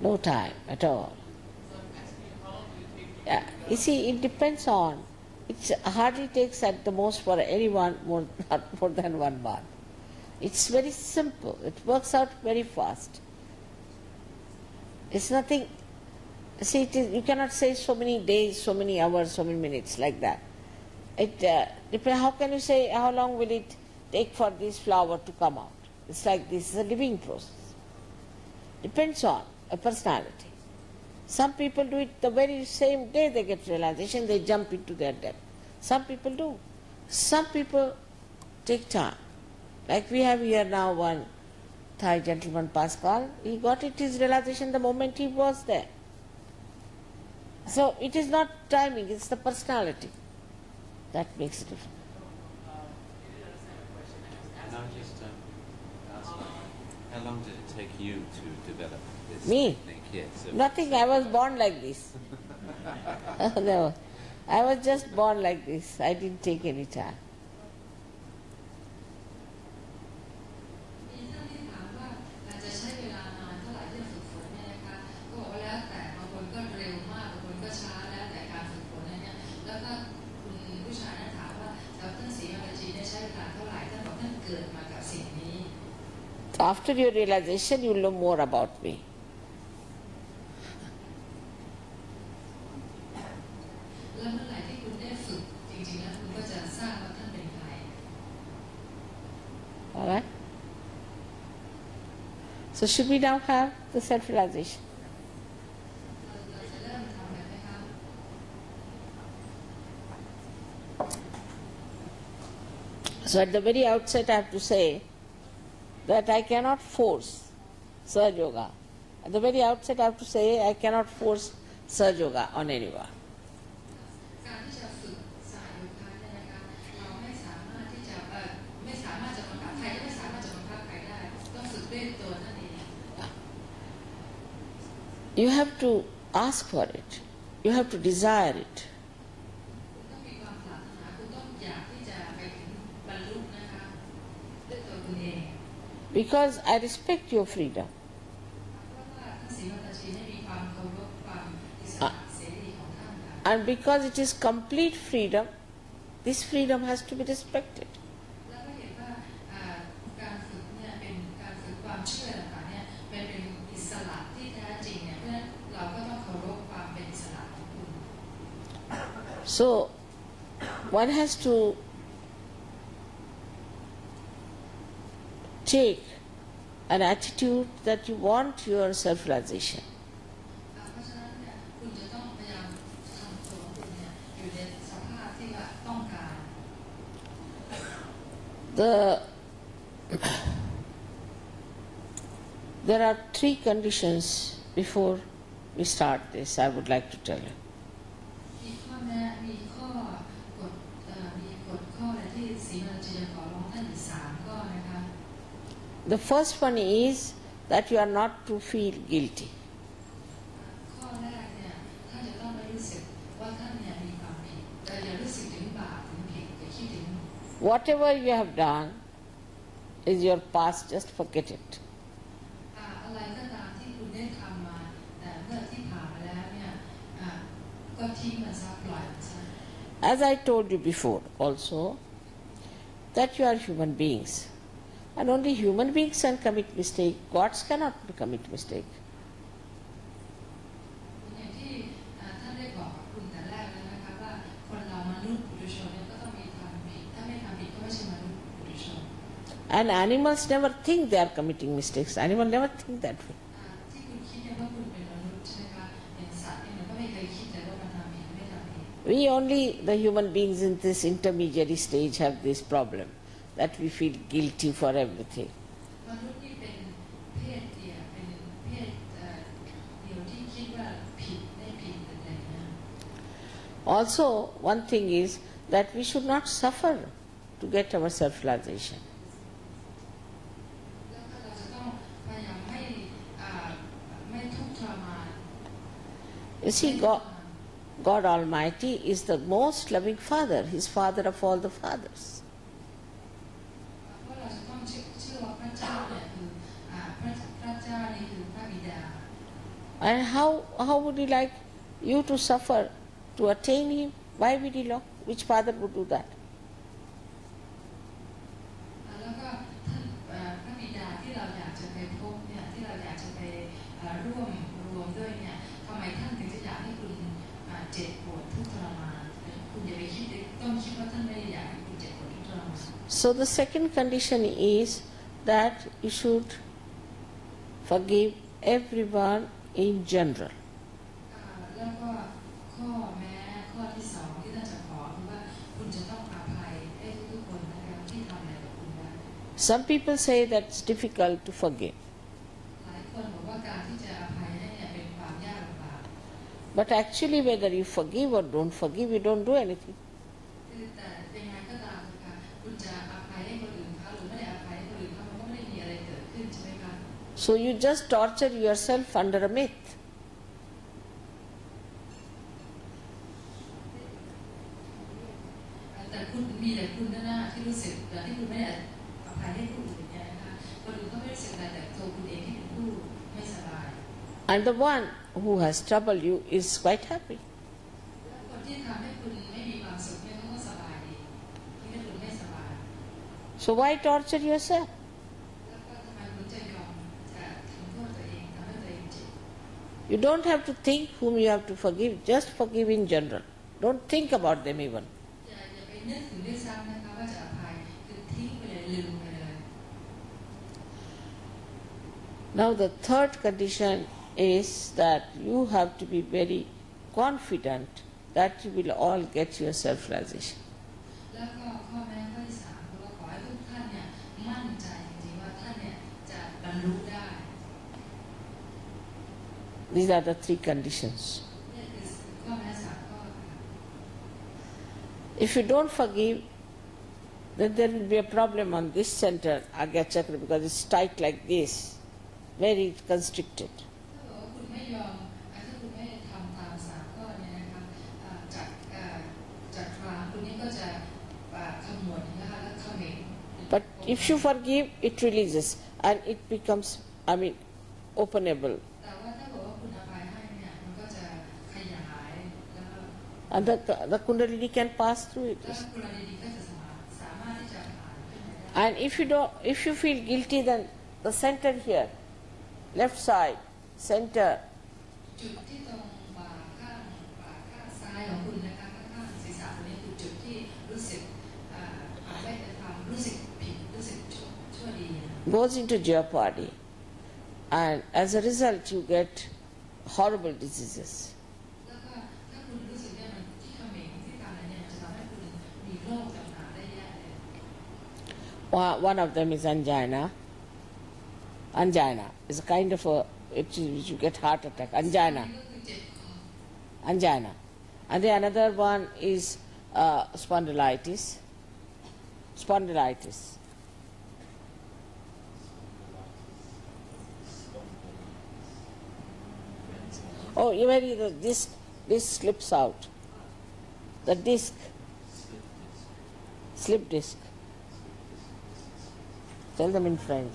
no time at all. Yeah, you see, it depends on, it hardly takes at the most for anyone more, not more than one month. It's very simple, it works out very fast. It's nothing, see, it is. you cannot say so many days, so many hours, so many minutes like that. It uh, How can you say how long will it take for this flower to come out? It's like this is a living process. Depends on a personality. Some people do it the very same day they get realization, they jump into their death. Some people do. Some people take time. Like we have here now one Thai gentleman, Pascal, he got it his realization the moment he was there. So it is not timing, it's the personality that makes a difference. Um, how long did it take you to develop me? Nothing, I was born like this. no, I was just born like this. I didn't take any time. After your realization, you'll know more about me. All right? So should we now have the self-realization? So at the very outset I have to say that I cannot force Sahaja Yoga. At the very outset I have to say I cannot force Sahaja Yoga on anyone. You have to ask for it. You have to desire it. Because I respect your freedom. Uh, and because it is complete freedom, this freedom has to be respected. So one has to take an attitude that you want your self-realization. The, there are three conditions before we start this, I would like to tell you. The first one is that you are not to feel guilty. Whatever you have done is your past, just forget it. As I told you before also, that you are human beings and only human beings can commit mistake. Gods cannot commit mistake. And animals never think they are committing mistakes. Animals never think that way. We only, the human beings in this intermediary stage, have this problem that we feel guilty for everything. Also, one thing is that we should not suffer to get our self-realization. You see, God, God Almighty is the most loving Father, He's Father of all the fathers. And how, how would he like you to suffer to attain him? Why would he lock? Which father would do that? So the second condition is that you should forgive everyone in general. Some people say that it's difficult to forgive. But actually whether you forgive or don't forgive, you don't do anything. So you just torture yourself under a myth. And the one who has troubled you is quite happy. So why torture yourself? You don't have to think whom you have to forgive, just forgive in general. Don't think about them even. Now, the third condition is that you have to be very confident that you will all get your self realization. These are the three conditions. If you don't forgive, then there will be a problem on this center, Agnya Chakra, because it's tight like this, very constricted. But if you forgive, it releases and it becomes, I mean, openable. and the, the kundalini can pass through it. And if you don't, if you feel guilty, then the center here, left side, center. Goes into jeopardy, and as a result, you get horrible diseases. One of them is angina. Angina is a kind of a, it, you get heart attack, angina. Angina. And the another one is uh, spondylitis. Spondylitis. Oh, you may this, this slips out. The disc slip disc. Tell them in French.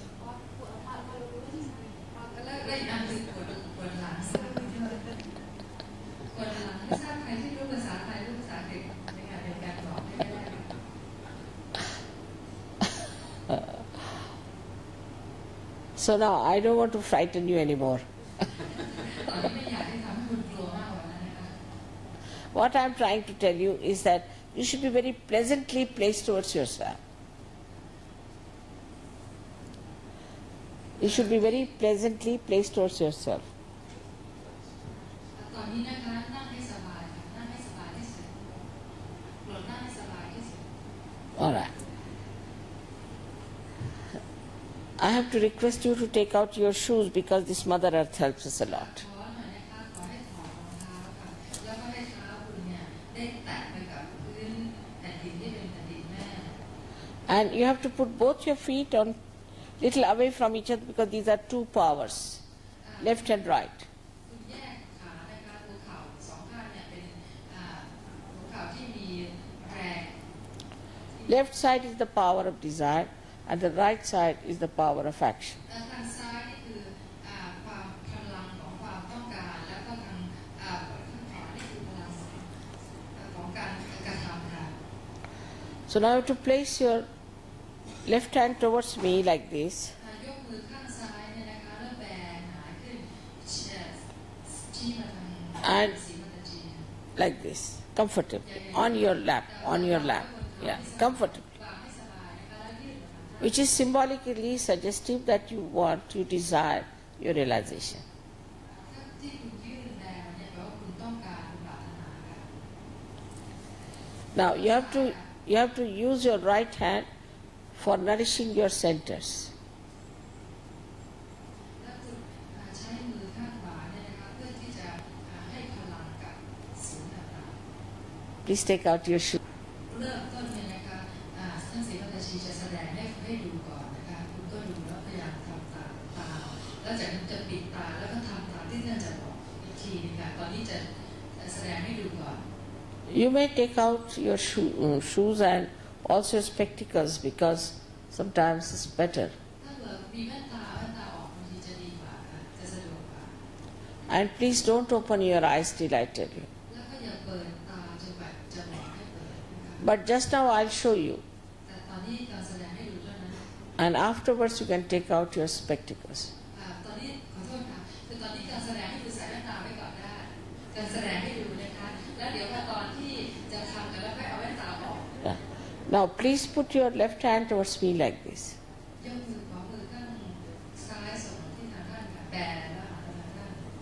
so now I don't want to frighten you anymore. what I'm trying to tell you is that you should be very pleasantly placed towards yourself. You should be very pleasantly placed towards yourself. All right. I have to request you to take out your shoes because this Mother Earth helps us a lot. And you have to put both your feet on little away from each other because these are two powers, left and right. Left side is the power of desire and the right side is the power of action. So now to place your left hand towards me like this. And like this, comfortably, on your lap, on your lap, yeah, comfortably. Which is symbolically suggestive that you want, you desire your realization. Now you have to you have to use your right hand for nourishing your centers. Please take out your shoes. You may take out your uh, shoes and also spectacles because sometimes it's better. And please don't open your eyes till I tell you. But just now I'll show you. And afterwards you can take out your spectacles. Uh, Now please put your left hand towards me like this.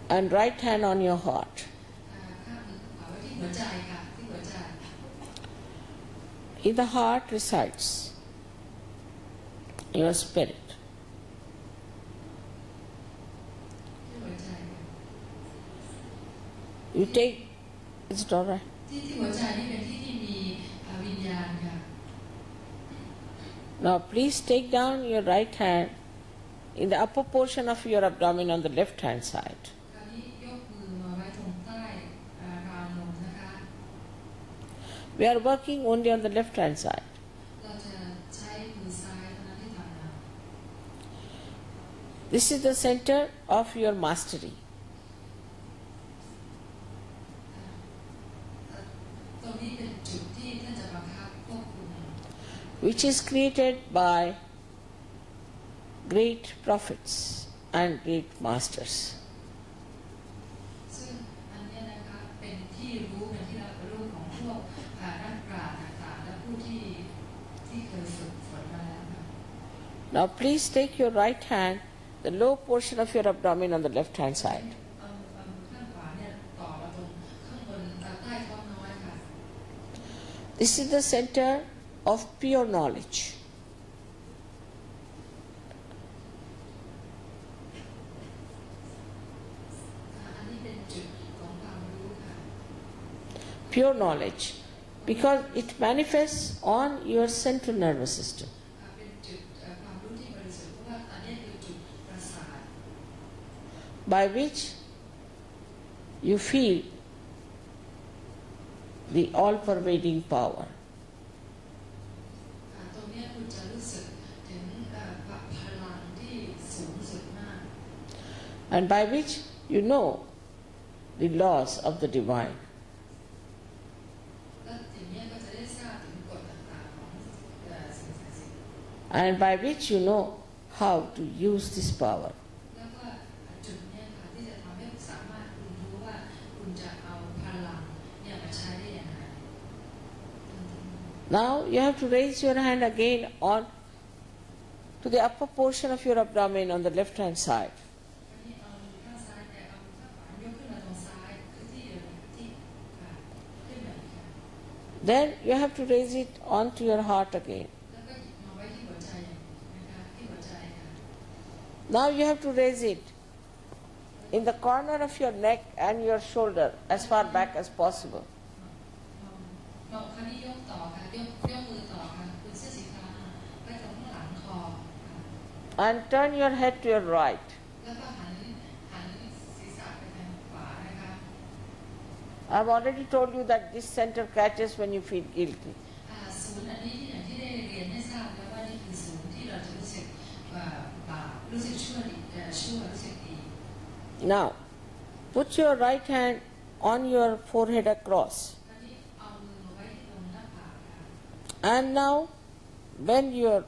And right hand on your heart. In the heart resides your spirit. You take, is it alright? Now please take down your right hand in the upper portion of your abdomen on the left hand side. We are working only on the left hand side. This is the center of your mastery. which is created by great prophets and great masters. Now please take your right hand, the low portion of your abdomen on the left hand side. This is the center of pure knowledge. Pure knowledge, because it manifests on your central nervous system. By which you feel the all pervading power. and by which you know the laws of the divine. And by which you know how to use this power. Now you have to raise your hand again on to the upper portion of your abdomen on the left hand side. Then you have to raise it onto your heart again. Now you have to raise it in the corner of your neck and your shoulder as far back as possible. And turn your head to your right. I've already told you that this center catches when you feel guilty. Now, put your right hand on your forehead across. And now, bend your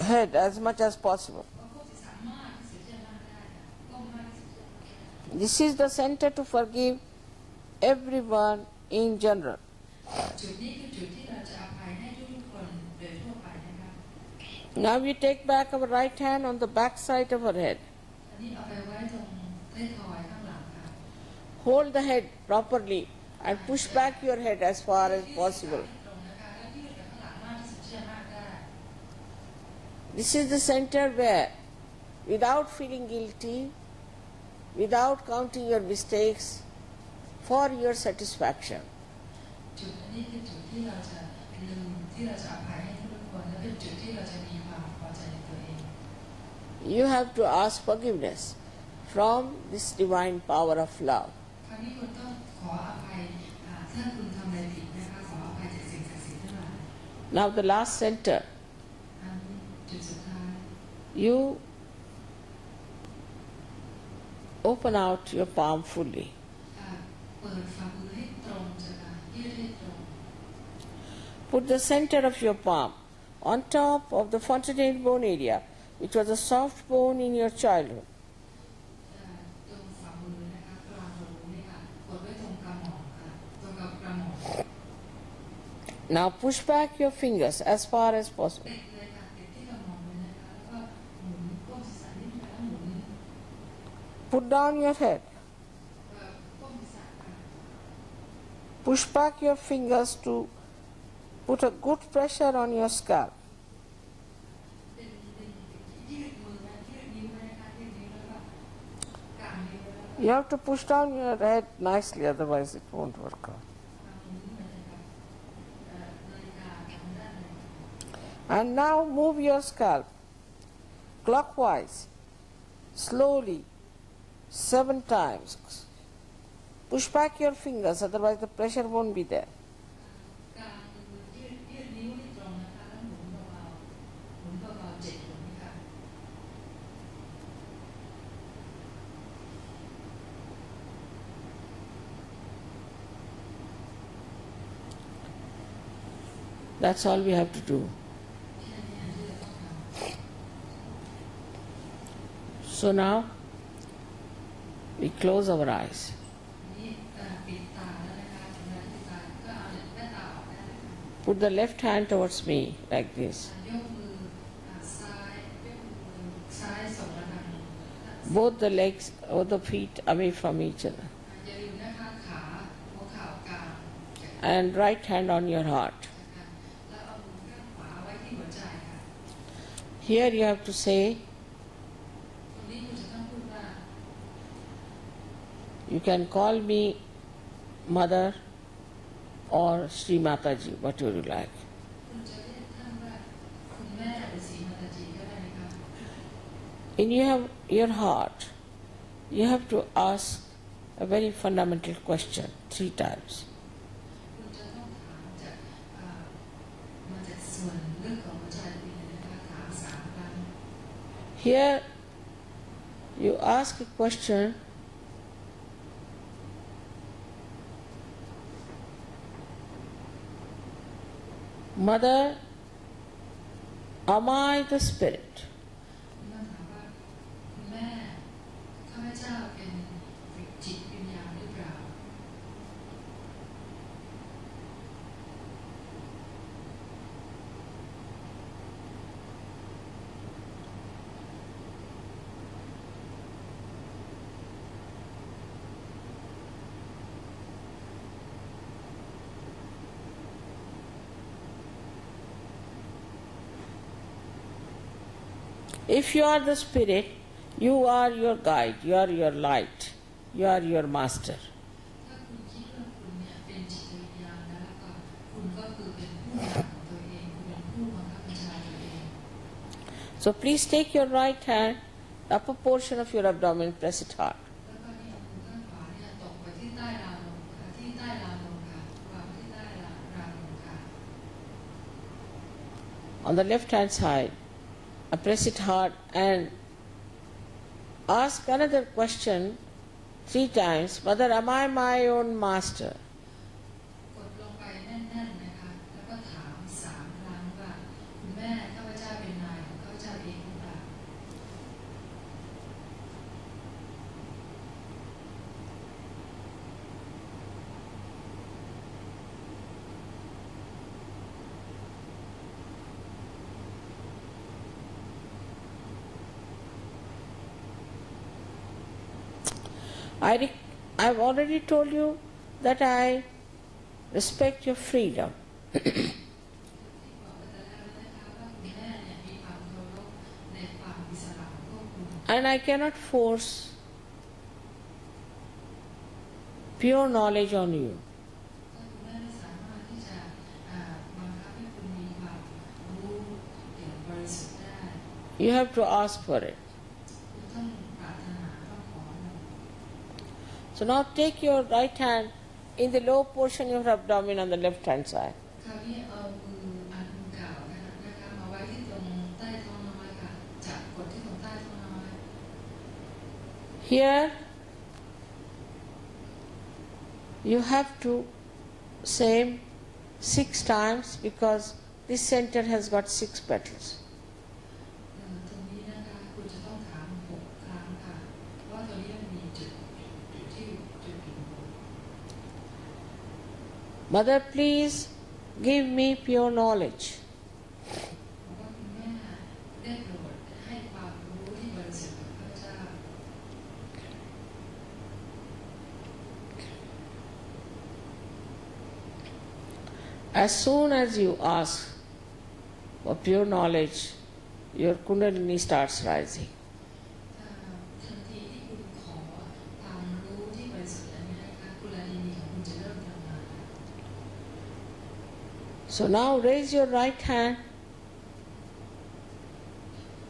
head as much as possible. This is the center to forgive everyone in general. Now we take back our right hand on the back side of our head. Hold the head properly and push back your head as far as possible. This is the center where, without feeling guilty, without counting your mistakes for your satisfaction. You have to ask forgiveness from this divine power of love. Now the last center. You Open out your palm fully. Put the center of your palm on top of the fontanelle bone area, which was a soft bone in your childhood. Now push back your fingers as far as possible. Put down your head. Push back your fingers to put a good pressure on your scalp. You have to push down your head nicely, otherwise it won't work out. And now move your scalp clockwise, slowly, seven times. Push back your fingers, otherwise the pressure won't be there. That's all we have to do. So now, we close our eyes. Put the left hand towards me like this. Both the legs or the feet away from each other. And right hand on your heart. Here you have to say, You can call me mother or Shri Mataji, what you like. In your, your heart, you have to ask a very fundamental question three times. Here, you ask a question mother am I the spirit. If you are the Spirit, you are your guide, you are your light, you are your master. So please take your right hand, upper portion of your abdomen, press it hard. On the left hand side, Press it hard and ask another question three times Mother, am I my own master? I've already told you that I respect your freedom. and I cannot force pure knowledge on you. You have to ask for it. So now take your right hand in the low portion of your abdomen on the left hand side. Here, you have to same six times because this center has got six petals. Mother, please give me pure knowledge. As soon as you ask for pure knowledge, your Kundalini starts rising. So now raise your right hand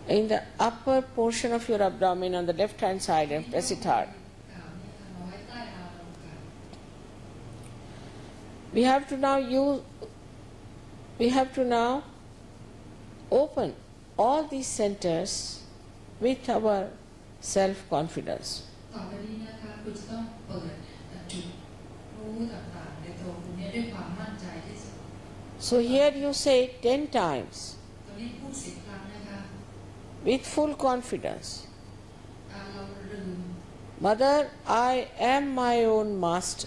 in the upper portion of your abdomen on the left hand side and press it hard. We have to now use, we have to now open all these centers with our self confidence. So here you say it ten times with full confidence. Mother, I am my own master.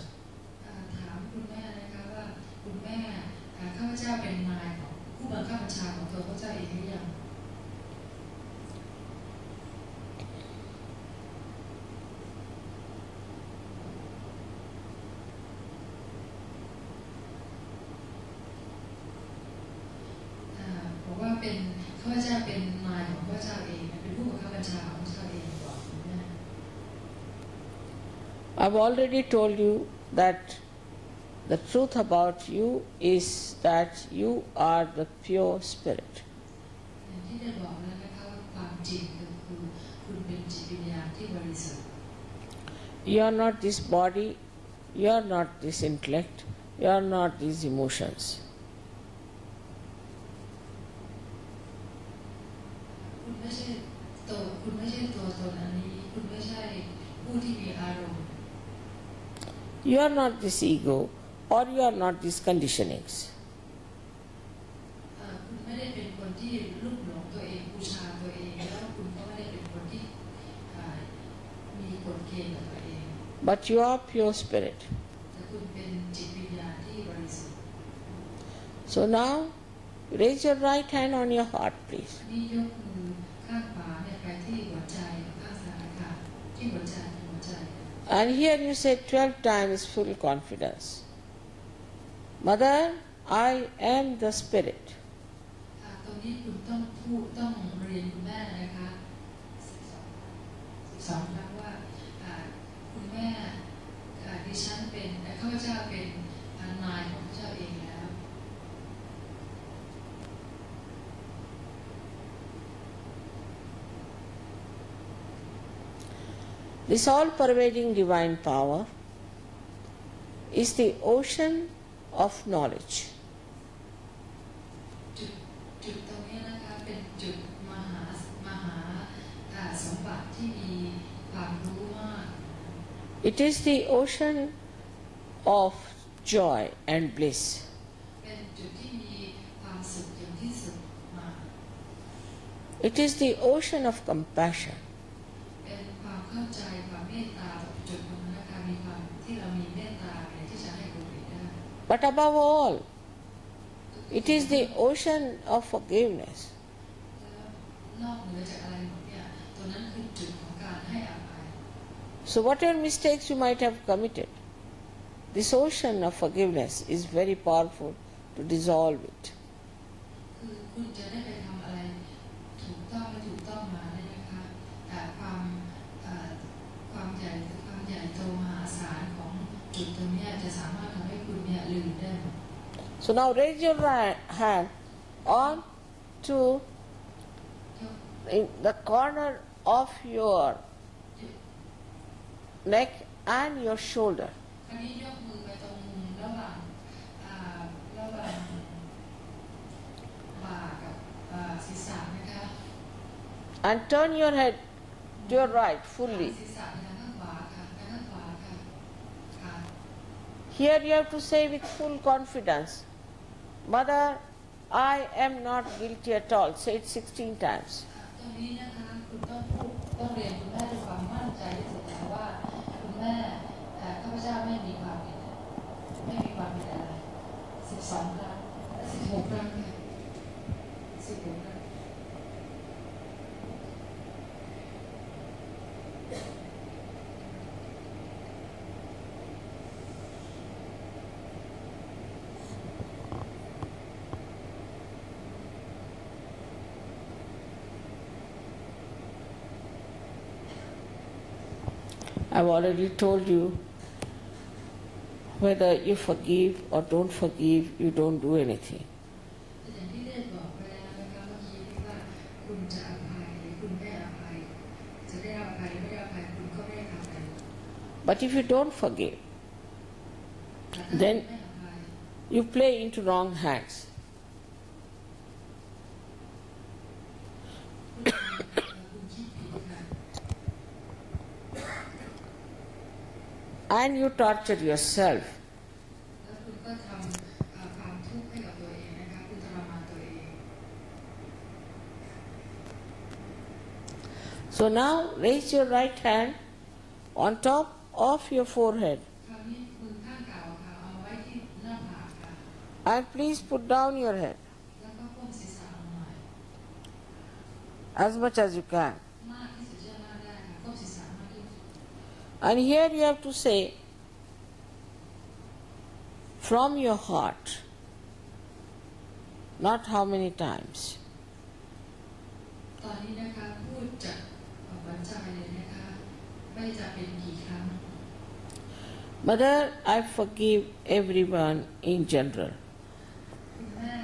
I've already told you that the truth about you is that you are the pure spirit. You are not this body, you are not this intellect, you are not these emotions. You are not this ego or you are not these conditionings. But you are pure spirit. So now raise your right hand on your heart, please. And here you say twelve times full confidence. Mother, I am the spirit. คุณแม่ดิฉันเป็นข้าพเจ้าเป็นนายของ This all pervading divine power is the ocean of knowledge. It is the ocean of joy and bliss. It is the ocean of compassion. But above all, it is the ocean of forgiveness. So, whatever mistakes you might have committed, this ocean of forgiveness is very powerful to dissolve it. So now raise your right hand on to in the corner of your neck and your shoulder. And turn your head to your right fully. Here you have to say with full confidence, Mother, I am not guilty at all. Say it 16 times. ต้องเรียนคุณแม่ด้วยความมั่นใจที่สุดนะว่าคุณแม่ข้าพเจ้าไม่มีความผิดไม่มีความผิดอะไร12ครั้ง16ครั้ง I've already told you whether you forgive or don't forgive, you don't do anything. But if you don't forgive, then you play into wrong hands. and you torture yourself. So now raise your right hand on top of your forehead. And please put down your head as much as you can. And here you have to say, from your heart, not how many times. Mother, I forgive everyone in general. Uh,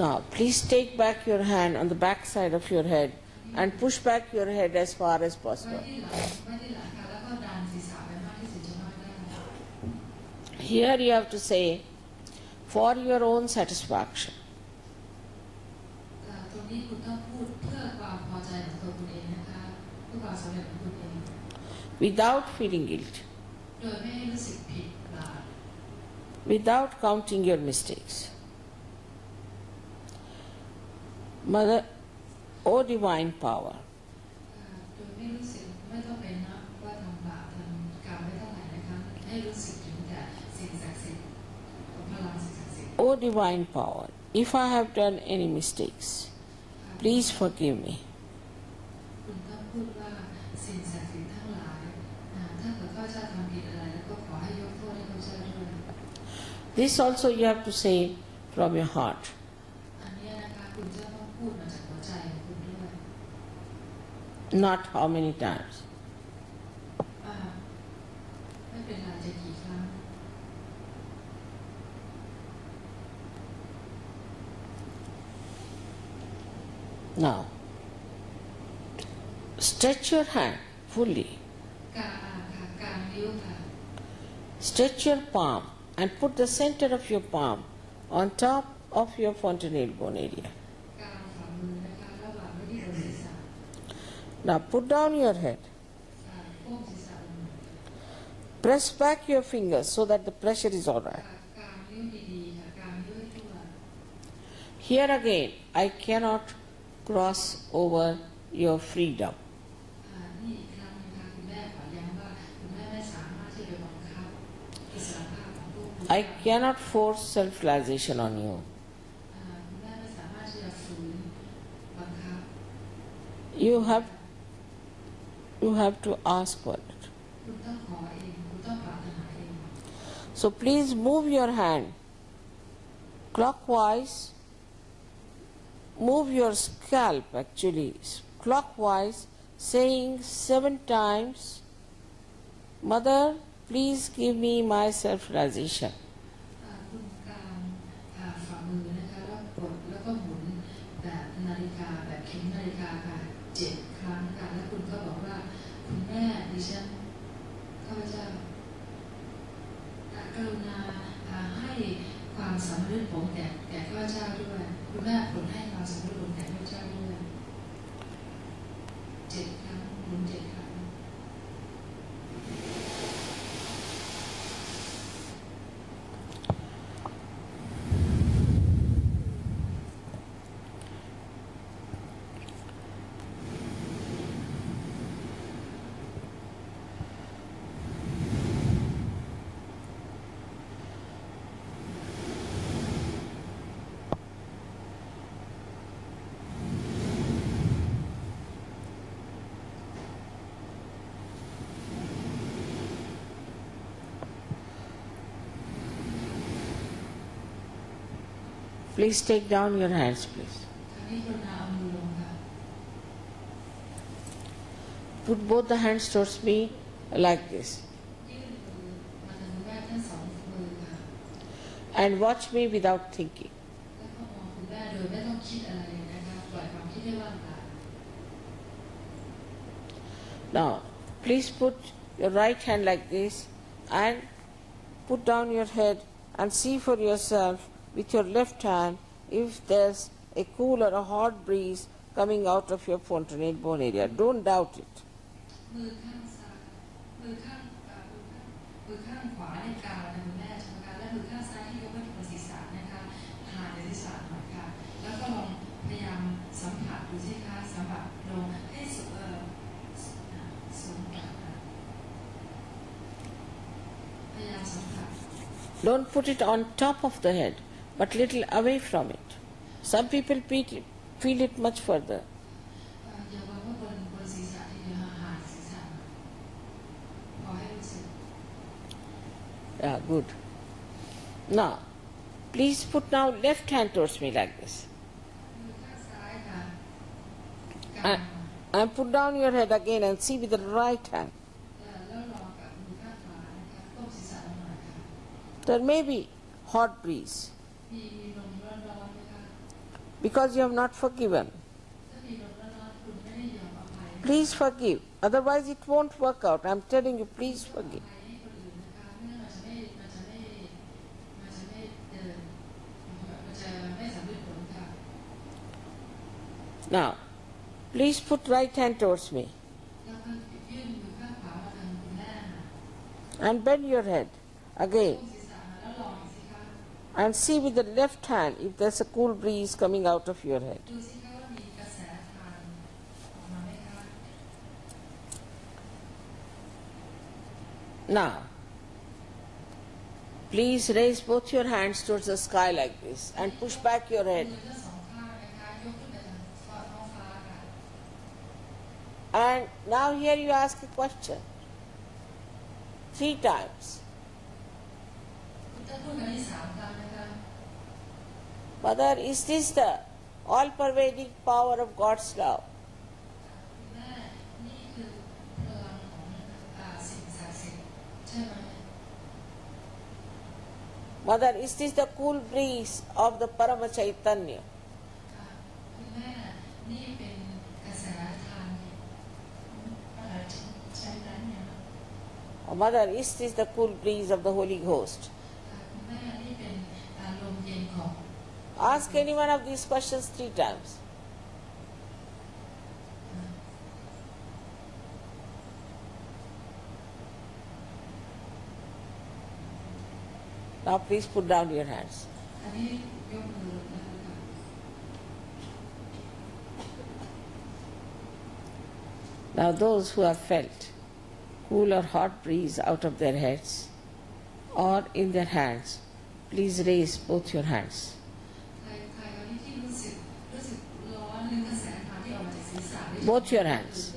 Now, please take back your hand on the back side of your head and push back your head as far as possible. Here you have to say, for your own satisfaction. Without feeling guilt. Without counting your mistakes. Mother, O divine power, O oh divine power, if I have done any mistakes, please forgive me. This also you have to say from your heart. not how many times. Now, stretch your hand fully. Stretch your palm and put the center of your palm on top of your fontanelle bone area. Now put down your head. Press back your fingers so that the pressure is alright. Here again, I cannot cross over your freedom. I cannot force self realization on you. You have you have to ask for it. So please move your hand clockwise, move your scalp actually clockwise saying seven times, Mother, please give me my self-realization. สำเร็จผมแก่แก่ข้าเจ้าด้วยคุณแม่ผลให้ความสำเร็จผลแก่ข้าเจ้าด้วยเจ็ดครั้งหมุนเจ็ดครั้ง Please take down your hands, please. Put both the hands towards me like this. And watch me without thinking. Now, please put your right hand like this and put down your head and see for yourself with your left hand if there's a cool or a hot breeze coming out of your fontanelle bone area. Don't doubt it. Don't put it on top of the head but little away from it. Some people feel it much further. Yeah, good. Now, please put now left hand towards me like this. Uh, and put down your head again and see with the right hand. There may be hot breeze. Because you have not forgiven. Please forgive, otherwise it won't work out. I'm telling you, please forgive. Now, please put right hand towards me. And bend your head again and see with the left hand if there's a cool breeze coming out of your head. Now, please raise both your hands towards the sky like this and push back your head. And now here you ask a question three times. Mother, is this the all pervading power of God's love? Mother, is this the cool breeze of the Paramachaitanya? Oh, Mother, is this the cool breeze of the Holy Ghost? Ask any one of these questions three times. Now please put down your hands. Now those who have felt cool or hot breeze out of their heads, or in their hands. Please raise both your hands. Both your hands.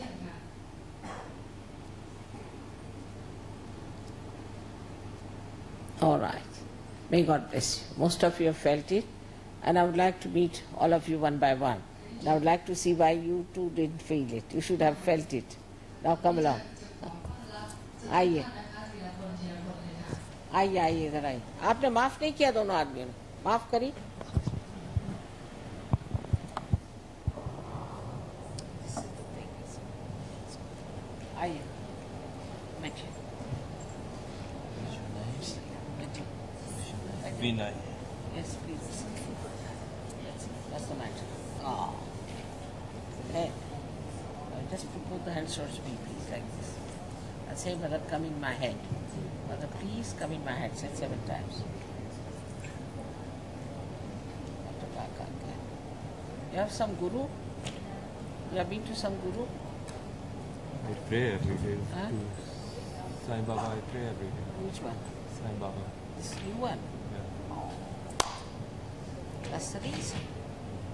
All right. May God bless you. Most of you have felt it, and I would like to meet all of you one by one. And I would like to see why you too didn't feel it. You should have felt it. Now come along. Ah, Aye. आइए आइए इधर आइए। आपने माफ़ नहीं किया दोनों आदमियों ने? माफ़ करी। You have some guru? You have been to some guru? I pray every day. Huh? To Sai Baba, I pray every day. Which one? Sai Baba. This new one. Yeah. That's the reason.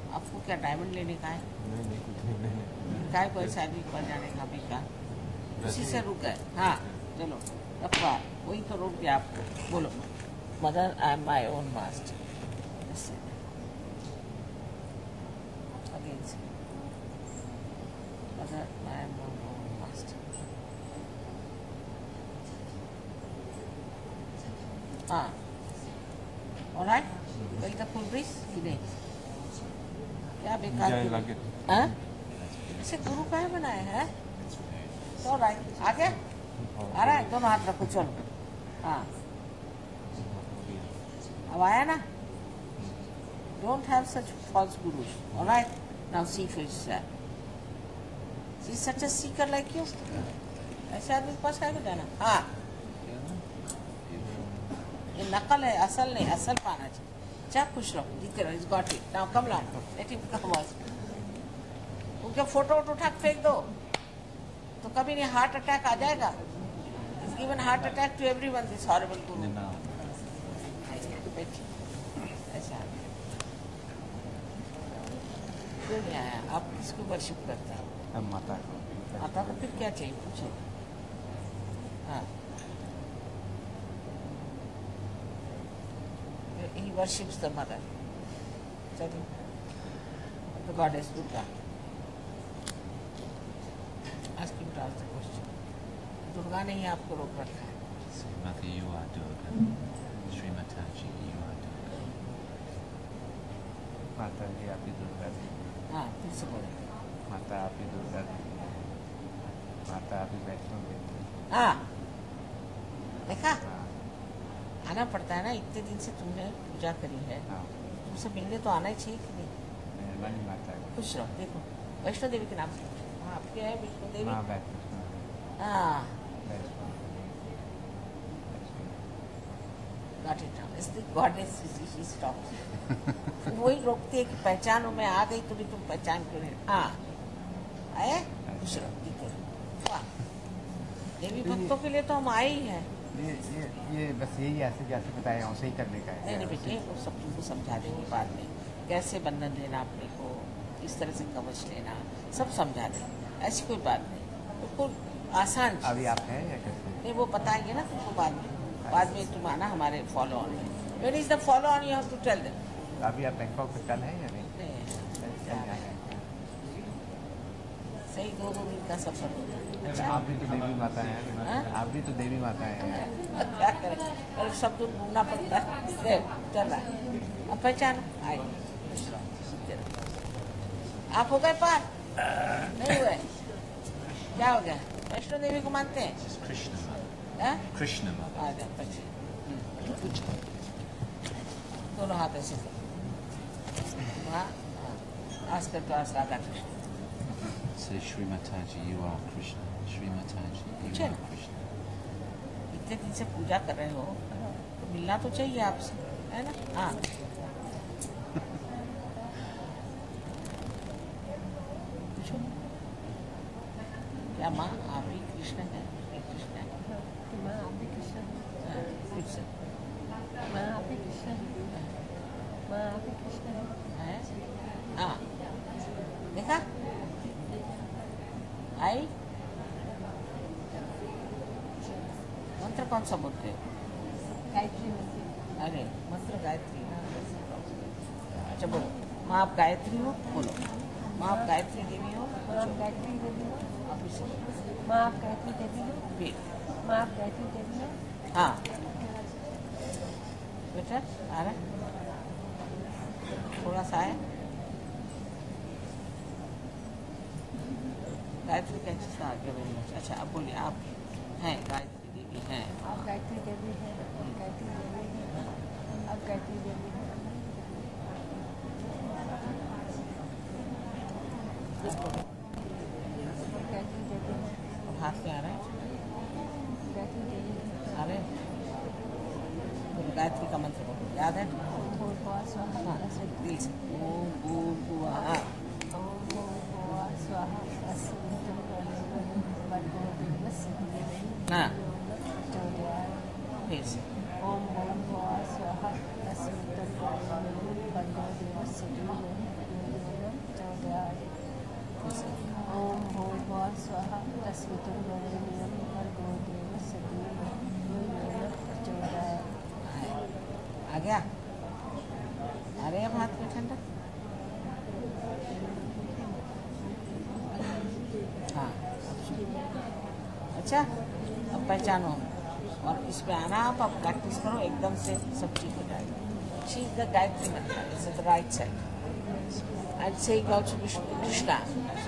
आपको क्या diamond लेने का है नहीं नहीं कुछ नहीं काय कोई शादी पर जाने का भी का उसी से रुक गए हाँ चलो रखवा वही तो रोक दिया आपको बोलो mother I am my own master again say mother I am my own master हाँ alright well the full bridge कि नहीं क्या बेकार जाने गुरु? लगे हाँ इसे गुरु का है बनाया है तो राइट आगे आ रहा है दोनों हाथ रखो चलो। हाँ। अब आया ना? Don't have such false guru alright now see for yourself see such a seeker like you ऐसे आदमी के पास क्या जाना हाँ ये नकल है, असल नहीं, असल पाना चाहिए। अच्छा खुश रहो दिख रहो is got it now come long let him come उनके फ़ोटो उठा फेंक दो। तो कभी नहीं हार्ट अटैक आ जाएगा। Attack to everyone this horrible guru ऐसा क्यों नहीं आप किसको वर्शिप करते हैं माता माता को फिर क्या चाहिए पूछे हाँ he worships the mother. Sorry. The goddess Durga. Ask him to ask the question. Durga ने ही आपको रोक रखा है। Mother, you are Durga. Sri Mataji, you are Durga. माता जी। आप ही दुर्गा दी हाँ फिर से बोलो माता आप ही दुर्गा दी माता आप ही वैष्णो देवी। हाँ। देखा? हाँ आना पड़ता है ना इतने दिन से तुमने पूजा करी है। हाँ। तुमसे मिलने तो आना ही चाहिए कि नहीं? मेहरबानी माता खुश रहो। देखो वैष्णो देवी के नाम से। हाँ आपके है वैष्णो देवी। माँ हाँ। इज़ स्टॉप वही रोकती है कि पहचानो मैं आ गई तो भी तुम पहचान क्यों नहीं हाँ। आए खुश रहो रहो देवी भक्तों के लिए तो हम आए ही हैं। ये ये ये बस यही ऐसे जैसे बताया वैसे ही करने का है। नहीं नहीं बेटे वो सब तुमको समझा देंगे बाद में कैसे बंधन लेना अपने को किस तरह से कवच लेना सब समझा देंगे ऐसी कोई बात नहीं। बिल्कुल आसान अभी आप हैं या कैसे नहीं वो बताएँगे ना तुमको बाद में। बाद में तुम आना हमारे फॉलो ऑन में। Is the follow on you have to tell them अभी आप बैंकॉक में कल हैं या नहीं? सही दो दो दिन का सफ़र अच्छा, आप भी तो देवी माता हाँ? हैं? आप भी तो देवी माता हैं। क्या करें? और सब दूर घूमना पड़ता है। चल रहा है। अब पहचानो रहो। आप हो गए पार? नहीं हुए। क्या हो गया? वैष्णो देवी को मानते हैं. हैं? जाओ पीछे दोनों हाथ ऐसे करो वहाँ हाँ, आज कर तो आज Radha Krishna Say Mataji, you are Krishna. Shri Mataji, you Sure. are Krishna. इतने दिन से पूजा कर रहे हो तो मिलना तो चाहिए आपसे है ना हाँ पूछो क्या माँ आप ही कृष्ण है ये कृष्ण है माँ आप भी कृष्ण है हाँ, फिर से माँ आप ही कृष्ण है माँ आप ही कृष्ण है है हाँ देखा आई मंत्र कौन सा बोलते हो गायत्री मंदिर अरे मंत्र गायत्री अच्छा बोलो माँ आप गायत्री हो बोलो। माँ आप गायत्री देवी हो गायत्री देवी हो। आप। माँ आप गायत्री देवी हो माँ आप गायत्री देवी हो। हाँ। बेटा आ रहा थोड़ा सा है। गायत्री कैसे आगे अच्छा अब बोलिए आप हैं गायत्री देवी हैं आप गायत्री देवी है गायत्री देवी है आप गायत्री देवी है गायत्री देवी है अब हाथ में आ रहा है गायत्री देवी है आ रहे हैं? बोलो गायत्री का मंत्र बोलो याद है ओम भूर भुवा स्वाहा हाँ दिल से ओम भूर भुवः ओम भूर भुवा स्वाहा तस्मिन् भर्गो देवस्य धीमहि हाँ प्रचोदयात् फिर से ओम भूर भुवा स्वाहा तस्मिन् भर्गो देवस्य धीमहि प्रचोदयात् फिर से ओम भूर भुवा स्वाहा तस्मिन् भर्गो देवस्य धीमहि प्रचोदयात् आए। आ गया आ रहे अब हाथ में ठंडा हाँ अच्छा अब पहचानो और इस पे आना आप अब प्रैक्टिस करो एकदम से सब ठीक हो जाएगा she is the Gayatri mantra is the right side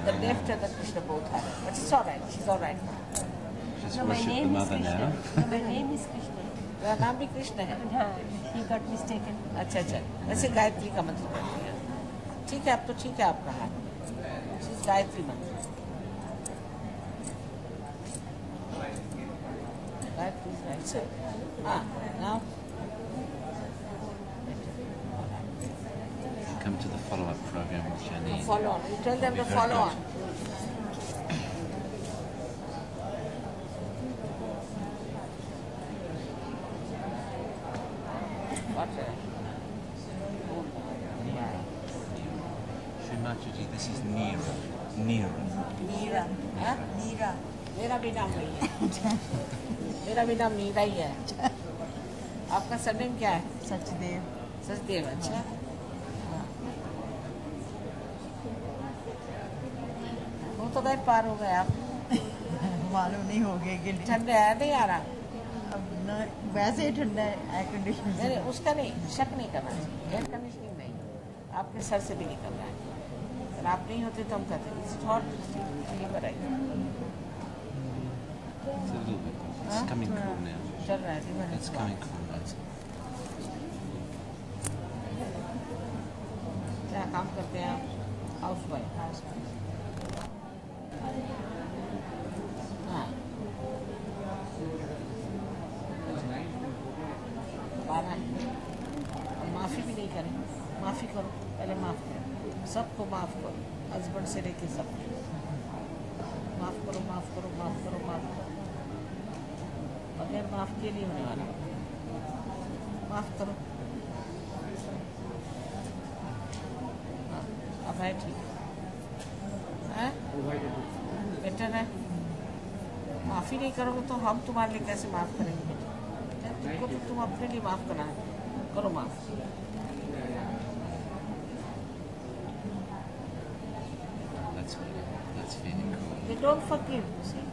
the left and the Krishna both have it. But it's all right. She's all right now. No, my name is Krishna. now. No, my name is Krishna. मेरा नाम भी कृष्ण है हाँ, he got mistaken. अच्छा अच्छा वैसे गायत्री का मंत्र करते हैं ठीक है अब तो ठीक है आपका हाथ She's गायत्री मंत्र That's it. Ah, now. Come to the follow-up program with Janine. Follow on. You tell them to follow on. भी नाम मीरा ही है। आपका सरनेम क्या है? सचदेव। सचदेव अच्छा। हाँ। वो तो गए पार हो गए आप। मालूम नहीं हो गए ठंडे आया नहीं आ रहा? वैसे ही ठंडा है एयर कंडीशन नहीं नहीं, उसका नहीं शक नहीं करना चाहिए एयर कंडीशनिंग नहीं। आपके सर से भी निकल रहा है। अगर आप नहीं होते तो हम कहते हैं हॉट बनाइए It's coming cool now. It's coming cool now. क्या काम करते हैं आप हाउस वाइफ हाँ बारह माफ़ी भी नहीं करें माफ़ी करो पहले माफ़ करो सबको माफ़ करो हस्बैंड से लेके सब माफ़ करो माफ़ करो माफ़ करो माफ़ करो माफ़ नहीं करो हाँ, अब है ठीक। है? बेटर है। माफ़ी नहीं करोगे तो हम तुम्हारे लिए कैसे माफ़ करेंगे? बेटा तुमको तो तुम अपने लिए माफ़ करना है। करो माफ़. They don't forgive, you see.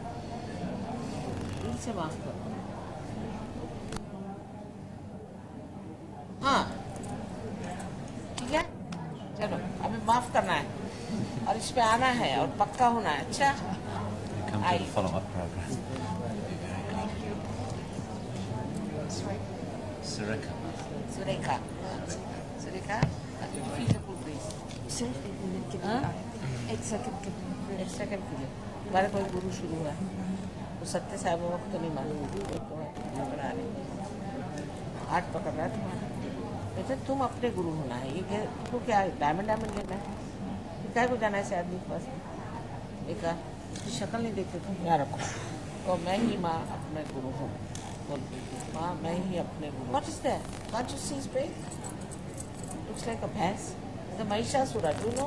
दिल से माफ़ बीच में आना है और पक्का होना है अच्छा हमारा कोई गुरु शुरू हुआ। वो सत्य साहब वक्त तो नहीं मालूम। आठ तो पकड़ रहा है तुम्हारा। तुम अपने गुरु होना है। ये क्या डायमंड डायमंड लेना है? क्या को जाना है शादी पास। एक शक्ल नहीं देखते तुम। यहाँ रखो तो और मैं ही माँ अपने गुरु हूँ। माँ मैं ही अपने गुरु what is that what you sees break looks भैंस। The Mahishasura do no